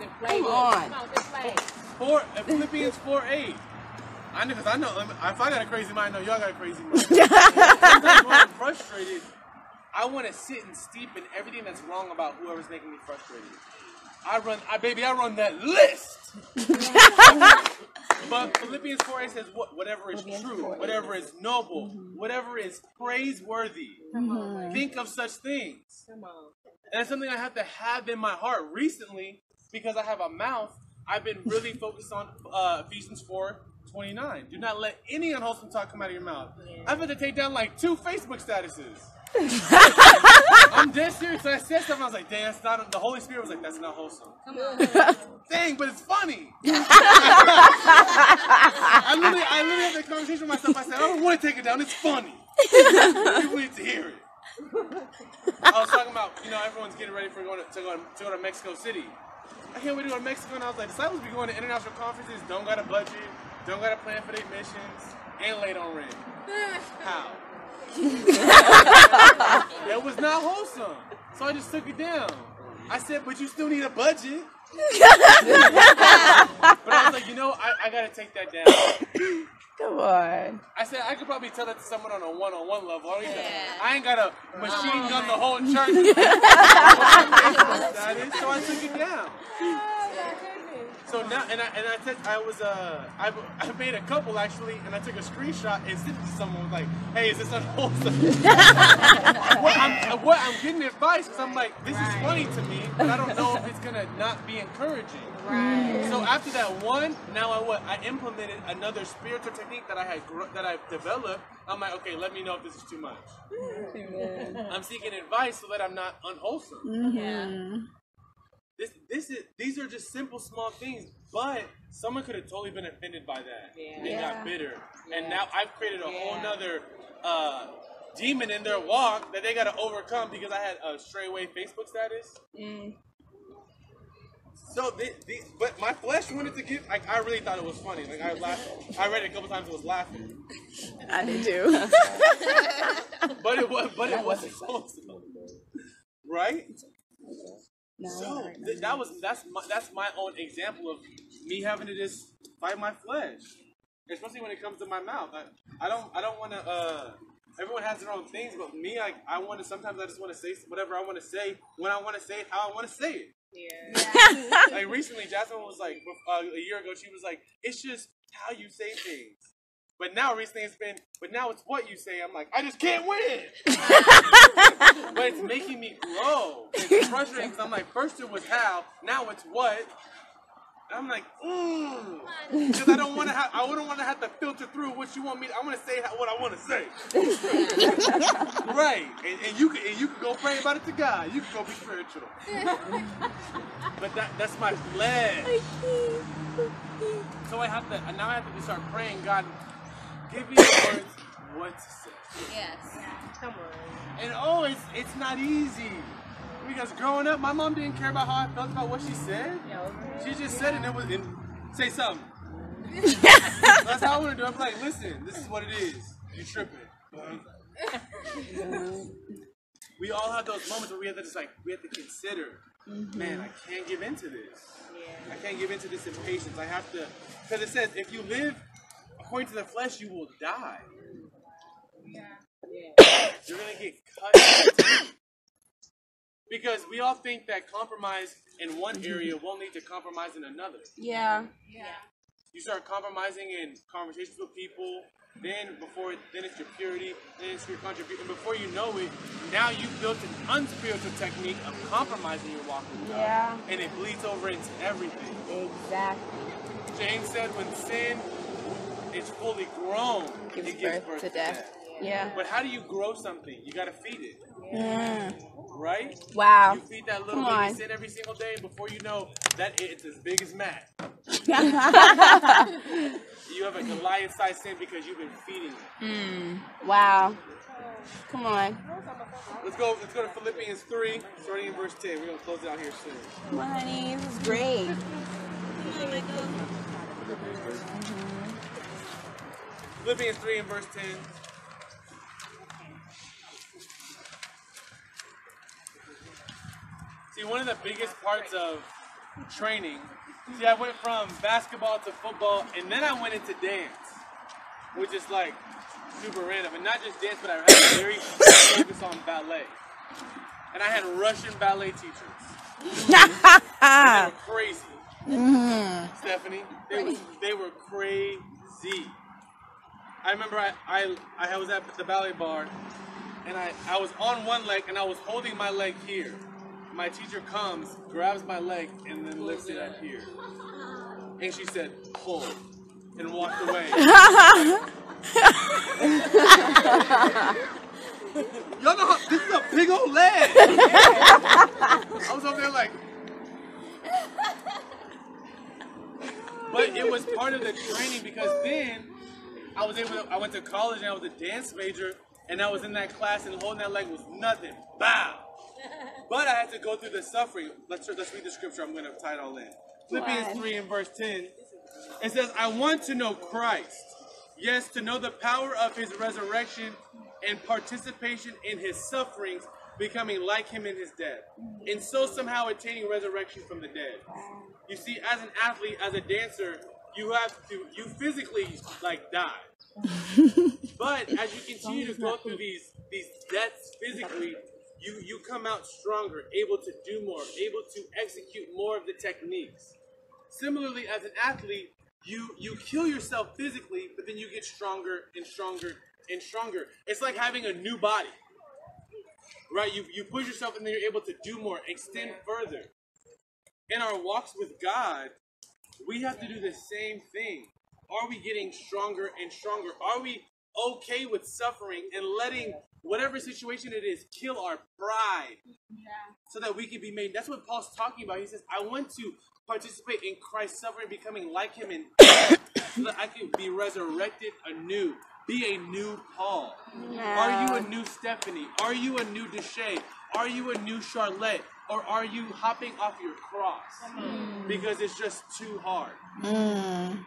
Then play Come on. Come on, play. Four, Philippians 4 8. I know, because I know, um, if I got a crazy mind, I know y'all got a crazy mind. Sometimes when I'm frustrated, I want to sit and steep in everything that's wrong about whoever's making me frustrated. I run, I baby, I run that list. but Philippians 4 8 says, what, whatever is true, whatever is noble, whatever is praiseworthy, mm-hmm. think of such things. Come on. And it's something I have to have in my heart recently because I have a mouth. I've been really focused on uh, Ephesians 4 29. Do not let any unwholesome talk come out of your mouth. I've had to take down like two Facebook statuses. I'm dead serious. So I said something. I was like, "Damn, that's not." The Holy Spirit was like, "That's not wholesome." Dang, but it's funny. I literally, I literally had that conversation with myself. I said, "I don't want to take it down. It's funny. People need to hear it." I was talking about, you know, everyone's getting ready for going to, to, go, to go to Mexico City. I can't wait to go to Mexico, and I was like, disciples be going to international conferences, don't got a budget, don't got a plan for their missions, and late on rent. How? it was not wholesome. So I just took it down. I said, but you still need a budget. but I was like, you know, I, I gotta take that down. come on. I said I could probably tell that to someone on a one-on-one level. I, don't even- I ain't got a machine gun the whole church. So I took it down. So now, and I and I said I was uh I, I made a couple actually, and I took a screenshot and sent it to someone was like, hey, is this unwholesome? what, I'm, what I'm getting advice because I'm like, this is funny to me, but I don't know if it's gonna not be encouraging. Right. So after that one, now I what? I implemented another spiritual technique that I had gr- that I've developed. I'm like, okay, let me know if this is too much. I'm seeking advice so that I'm not unwholesome. Yeah. This this is these are just simple small things, but someone could have totally been offended by that Yeah. and Yeah. got bitter. And now I've created a whole Yeah. nother uh, demon in their walk that they got to overcome because I had a straightaway Facebook status. So the, the, but my flesh wanted to give. Like I really thought it was funny. Like I laughed. I read it a couple times. and was laughing, I did too. but it was. But it wasn't wholesome. Right. No, So th- that was that's my that's my own example of me having to just fight my flesh, especially when it comes to my mouth. I, I don't I don't want to. Uh, everyone has their own things, but me, like I want to. Sometimes I just want to say whatever I want to say when I want to say it, how I want to say it. Yeah. Like recently, Jasmine was like uh, a year ago. She was like, "It's just how you say things." But now recently it's been, but now it's what you say. I'm like, I just can't win. but it's making me grow. It's frustrating because I'm like, first it was how, now it's what. And I'm like, mm, because I don't want to have, I wouldn't want to have to filter through what you want me. To, I want to say what I want to say. right, and, and you can, and you can go pray about it to God. You can go be spiritual. but that, that's my flesh. So I have to, and now I have to start praying, God, give me the words what to say. Yes. Come on. And oh, it's it's not easy. Because growing up, my mom didn't care about how I felt about what she said. She just said it and it was and say something. That's how I want to do it. I'm like, listen, this is what it is. You tripping. we all have those moments where we have to just like we have to consider, mm-hmm. man, I can't give into this. I can't give into this impatience. I have to because it says if you live according to the flesh, you will die. You're gonna get cut. because we all think that compromise in one area won't lead to compromise in another. yeah. You start compromising in conversations with people. Then before then it's your purity, then it's your contribution. Before you know it, now you've built an unspiritual technique of compromising your walk with God. Yeah. And it bleeds over into everything. Exactly. James said when sin is fully grown, Gives it gives birth to death. Yeah. But how do you grow something? You gotta feed it, Mm. right? Wow. You feed that little Come baby on. sin every single day, and before you know that it's as big as Matt. You have a Goliath-sized sin because you've been feeding it. Wow. Come on. Let's go. Let's go to Philippians three, starting in verse ten. We're gonna close it out here soon. Come on, honey. This is great. Philippians three and verse ten. See, one of the biggest parts of training. See, I went from basketball to football, and then I went into dance, which is like super random, and not just dance, but I had a very focus on ballet. And I had Russian ballet teachers. they were crazy. Mm-hmm. Stephanie, they were, they were crazy. I remember I, I, I was at the ballet barre and I, I was on one leg and I was holding my leg here. My teacher comes, grabs my leg, and then lifts it up here. And she said, pull, and walked away. Y'all know how, this is a big old leg. I was over there like, but it was part of the training because then I was able to, I went to college and I was a dance major and I was in that class and holding that leg was nothing. Bow. But I had to go through the suffering. Let's, let's read the scripture. I'm going to tie it all in. Philippians 3 and verse 10. It says, I want to know Christ. Yes, to know the power of his resurrection and participation in his sufferings, becoming like him in his death. And so somehow attaining resurrection from the dead. You see, as an athlete, as a dancer, you have to, you physically like die. But as you continue to go through these these deaths physically, you you come out stronger, able to do more, able to execute more of the techniques. Similarly, as an athlete, you you kill yourself physically, but then you get stronger and stronger and stronger. It's like having a new body. Right? You you push yourself and then you're able to do more, extend further. In our walks with God, we have to do the same thing. Are we getting stronger and stronger? Are we okay with suffering and letting whatever situation it is kill our pride yeah. so that we can be made? That's what Paul's talking about. He says, I want to participate in Christ's suffering, becoming like him in so that I can be resurrected anew. Be a new Paul. Are you a new Stephanie? Are you a new Deshay? Are you a new Charlotte? Or are you hopping off your cross mm. because it's just too hard? Mm.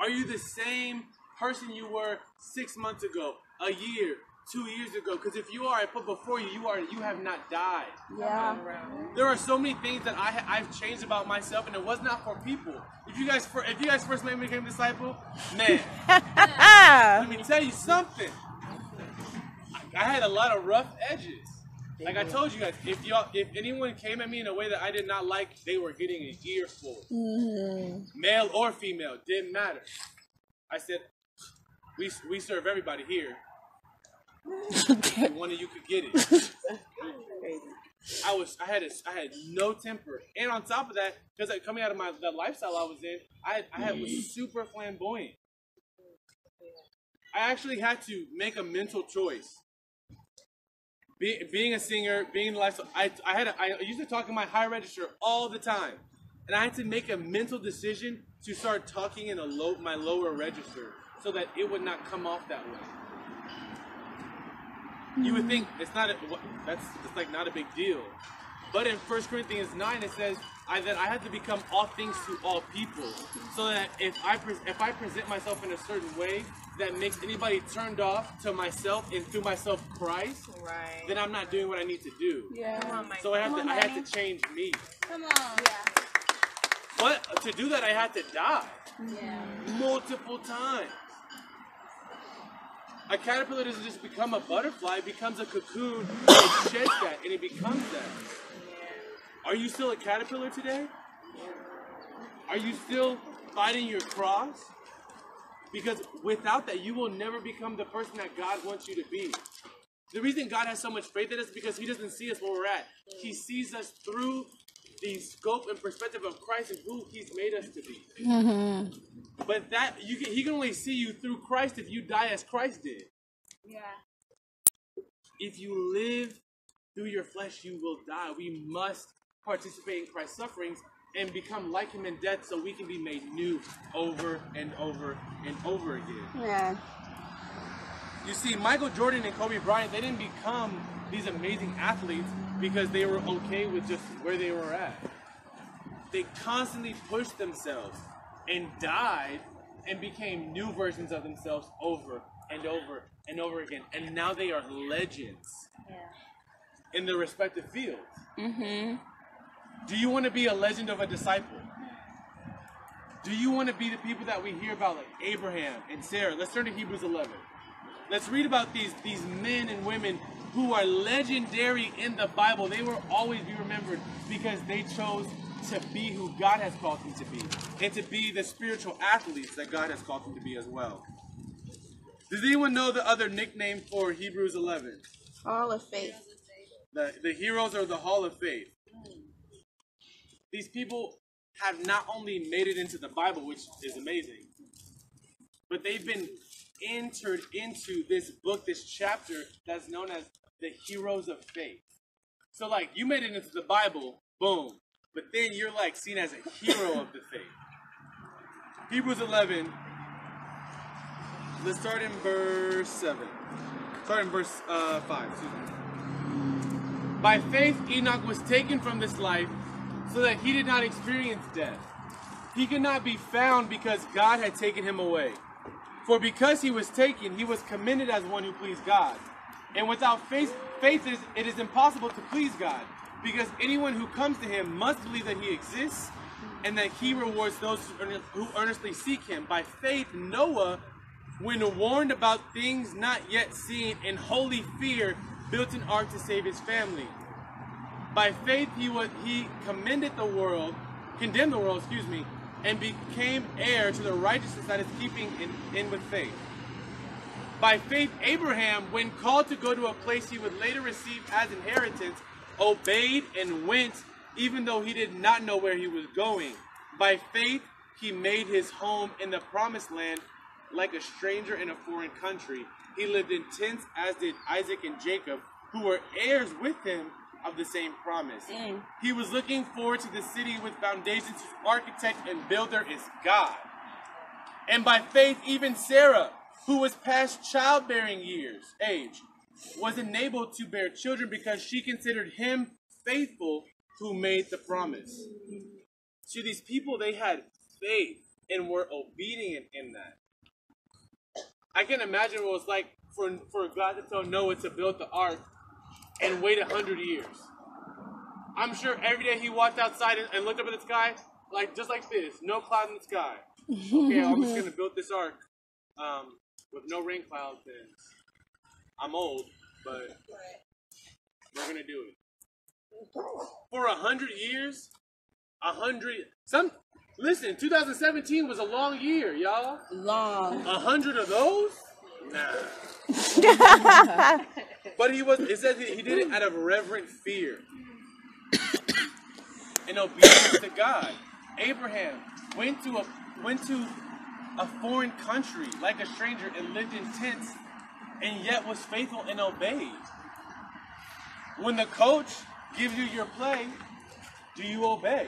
Are you the same person you were six months ago, a year, two years ago? Because if you are, I put before you, you are, you have not died. Yeah. There are so many things that I I've changed about myself, and it was not for people. If you guys, fir- if you guys first made me became a disciple, man, let me tell you something. I, I had a lot of rough edges. Like I told you guys, if y'all, if anyone came at me in a way that I did not like, they were getting an earful. Mm-hmm. Male or female, didn't matter. I said, we we serve everybody here. One of you could get it. I was I had a, I had no temper, and on top of that, because like, coming out of my the lifestyle I was in, I I had was mm. super flamboyant. I actually had to make a mental choice. Be, being a singer, being in the lifestyle, I I had a, I used to talk in my high register all the time, and I had to make a mental decision to start talking in a low my lower register so that it would not come off that way. You would think it's not a, that's it's like not a big deal, but in 1 Corinthians nine it says I, that I have to become all things to all people, so that if I pre- if I present myself in a certain way that makes anybody turned off to myself and through myself Christ, Right. then I'm not doing what I need to do. Yeah. Come on, So I have Come to on, I have to change me. Come on. Yeah. But to do that I had to die Yeah. multiple times. A caterpillar doesn't just become a butterfly, it becomes a cocoon, it sheds that, and it becomes that. Yeah. Are you still a caterpillar today? Are you still fighting your cross because without that, you will never become the person that God wants you to be. The reason God has so much faith in us is because He doesn't see us where we're at. He sees us through the scope and perspective of Christ and who He's made us to be. Mm-hmm. But that you can, He can only see you through Christ if you die as Christ did. Yeah. If you live through your flesh, you will die. We must participate in Christ's sufferings and become like Him in death, so we can be made new over and over and over again. Yeah. You see, Michael Jordan and Kobe Bryant, they didn't become these amazing athletes because they were okay with just where they were at. They constantly pushed themselves and died and became new versions of themselves over and over and over again. And now they are legends in their respective fields. Mm-hmm. Do you want to be a legend of a disciple? Do you want to be the people that we hear about, like Abraham and Sarah? Let's turn to Hebrews 11. Let's read about these these men and women who are legendary in the Bible. They will always be remembered because they chose to be who God has called them to be, and to be the spiritual athletes that God has called them to be as well. Does anyone know the other nickname for Hebrews 11? Hall of faith. The, the heroes are the Hall of Faith. These people have not only made it into the Bible, which is amazing, but they've been entered into this book, this chapter that's known as the heroes of faith. So, like, you made it into the Bible, boom, but then you're like seen as a hero of the faith. Hebrews 11, let's start in verse 7. Start in verse uh, 5, excuse me. By faith, Enoch was taken from this life so that he did not experience death. He could not be found because God had taken him away. For because he was taken, he was commended as one who pleased God. And without faith, faith is, it is impossible to please God, because anyone who comes to him must believe that he exists and that he rewards those who who earnestly seek him. By faith, Noah, when warned about things not yet seen, in holy fear, built an ark to save his family. By faith he was he commended the world, condemned the world, excuse me, and became heir to the righteousness that is keeping in, in with faith. By faith Abraham, when called to go to a place he would later receive as inheritance, obeyed and went, even though he did not know where he was going. By faith he made his home in the promised land like a stranger in a foreign country. He lived in tents, as did Isaac and Jacob, who were heirs with him of the same promise. Mm. He was looking forward to the city with foundations whose architect and builder is God. And by faith, even Sarah, who was past childbearing years, age, was enabled to bear children because she considered him faithful who made the promise. See, these people, they had faith and were obedient in that. I can imagine what it was like for, for God to tell Noah to build the ark and wait a hundred years. I'm sure every day he walked outside and, and looked up at the sky, like just like this, no cloud in the sky. Okay, I'm just gonna build this ark um, with no rain clouds. And I'm old, but we're gonna do it for a hundred years. A hundred. Some listen. 2017 was a long year, y'all. Long. A hundred of those? Nah. but he was. It says he did it out of reverent fear and obedience to God. Abraham went to a went to a foreign country like a stranger and lived in tents, and yet was faithful and obeyed. When the coach gives you your play, do you obey?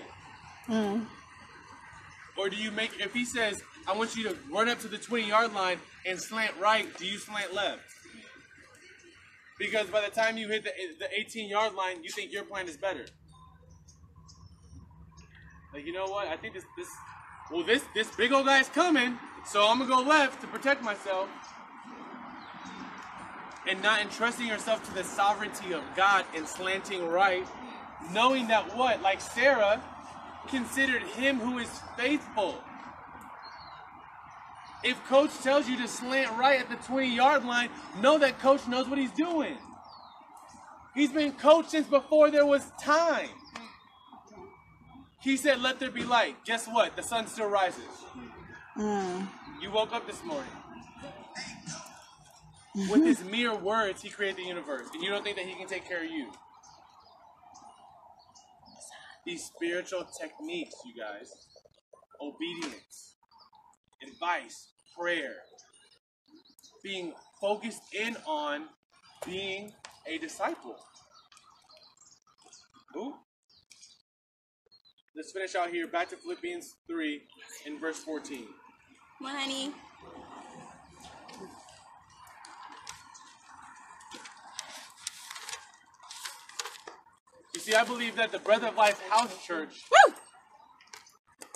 Or do you make if he says, I want you to run up to the 20 yard line and slant right, do you slant left? Because by the time you hit the, the 18 yard line, you think your plan is better. Like, you know what? I think this, this, well, this, this big old guy's coming, so I'm gonna go left to protect myself. And not entrusting yourself to the sovereignty of God and slanting right, knowing that what? Like Sarah considered him who is faithful. If coach tells you to slant right at the 20 yard line, know that coach knows what he's doing. He's been coached since before there was time. He said, Let there be light. Guess what? The sun still rises. Mm. You woke up this morning. With his mere words, he created the universe. And you don't think that he can take care of you. These spiritual techniques, you guys obedience, advice, prayer, being focused in on being a disciple. Let's finish out here. Back to Philippians 3 in verse 14. Come on, honey. You see, I believe that the Breath of Life House Church Woo!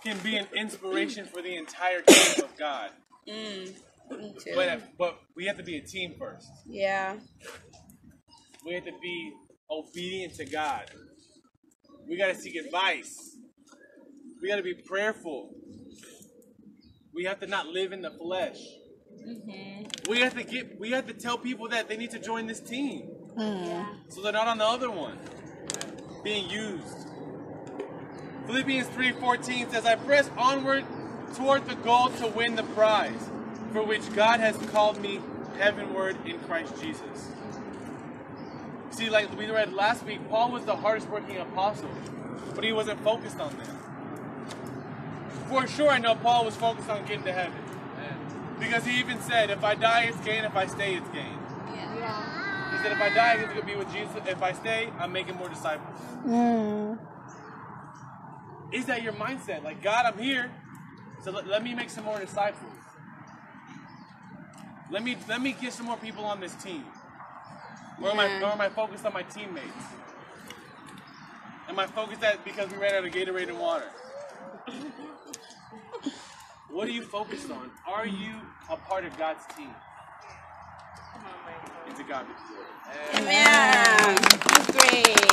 Can be an inspiration for the entire kingdom of God. Mm. Me too. But, but we have to be a team first. yeah. We have to be obedient to God. We got to seek advice. We got to be prayerful. We have to not live in the flesh. We have to get. We have to tell people that they need to join this team, so they're not on the other one being used. Philippians 3:14 says, "I press onward toward the goal to win the prize, for which God has called me heavenward in Christ Jesus." See, like we read last week, Paul was the hardest working apostle, but he wasn't focused on that. For sure, I know Paul was focused on getting to heaven. Because he even said, if I die, it's gain. If I stay, it's gain. He said, if I die, I get to be with Jesus. If I stay, I'm making more disciples. Mm. Is that your mindset? Like, God, I'm here, so let, let me make some more disciples. Let me let me get some more people on this team. Or am, I, Yeah. or am I focused on my teammates? Am I focused that because we ran out of Gatorade and water? what are you focused on? Are you a part of God's team? And to God be the glory. Amen.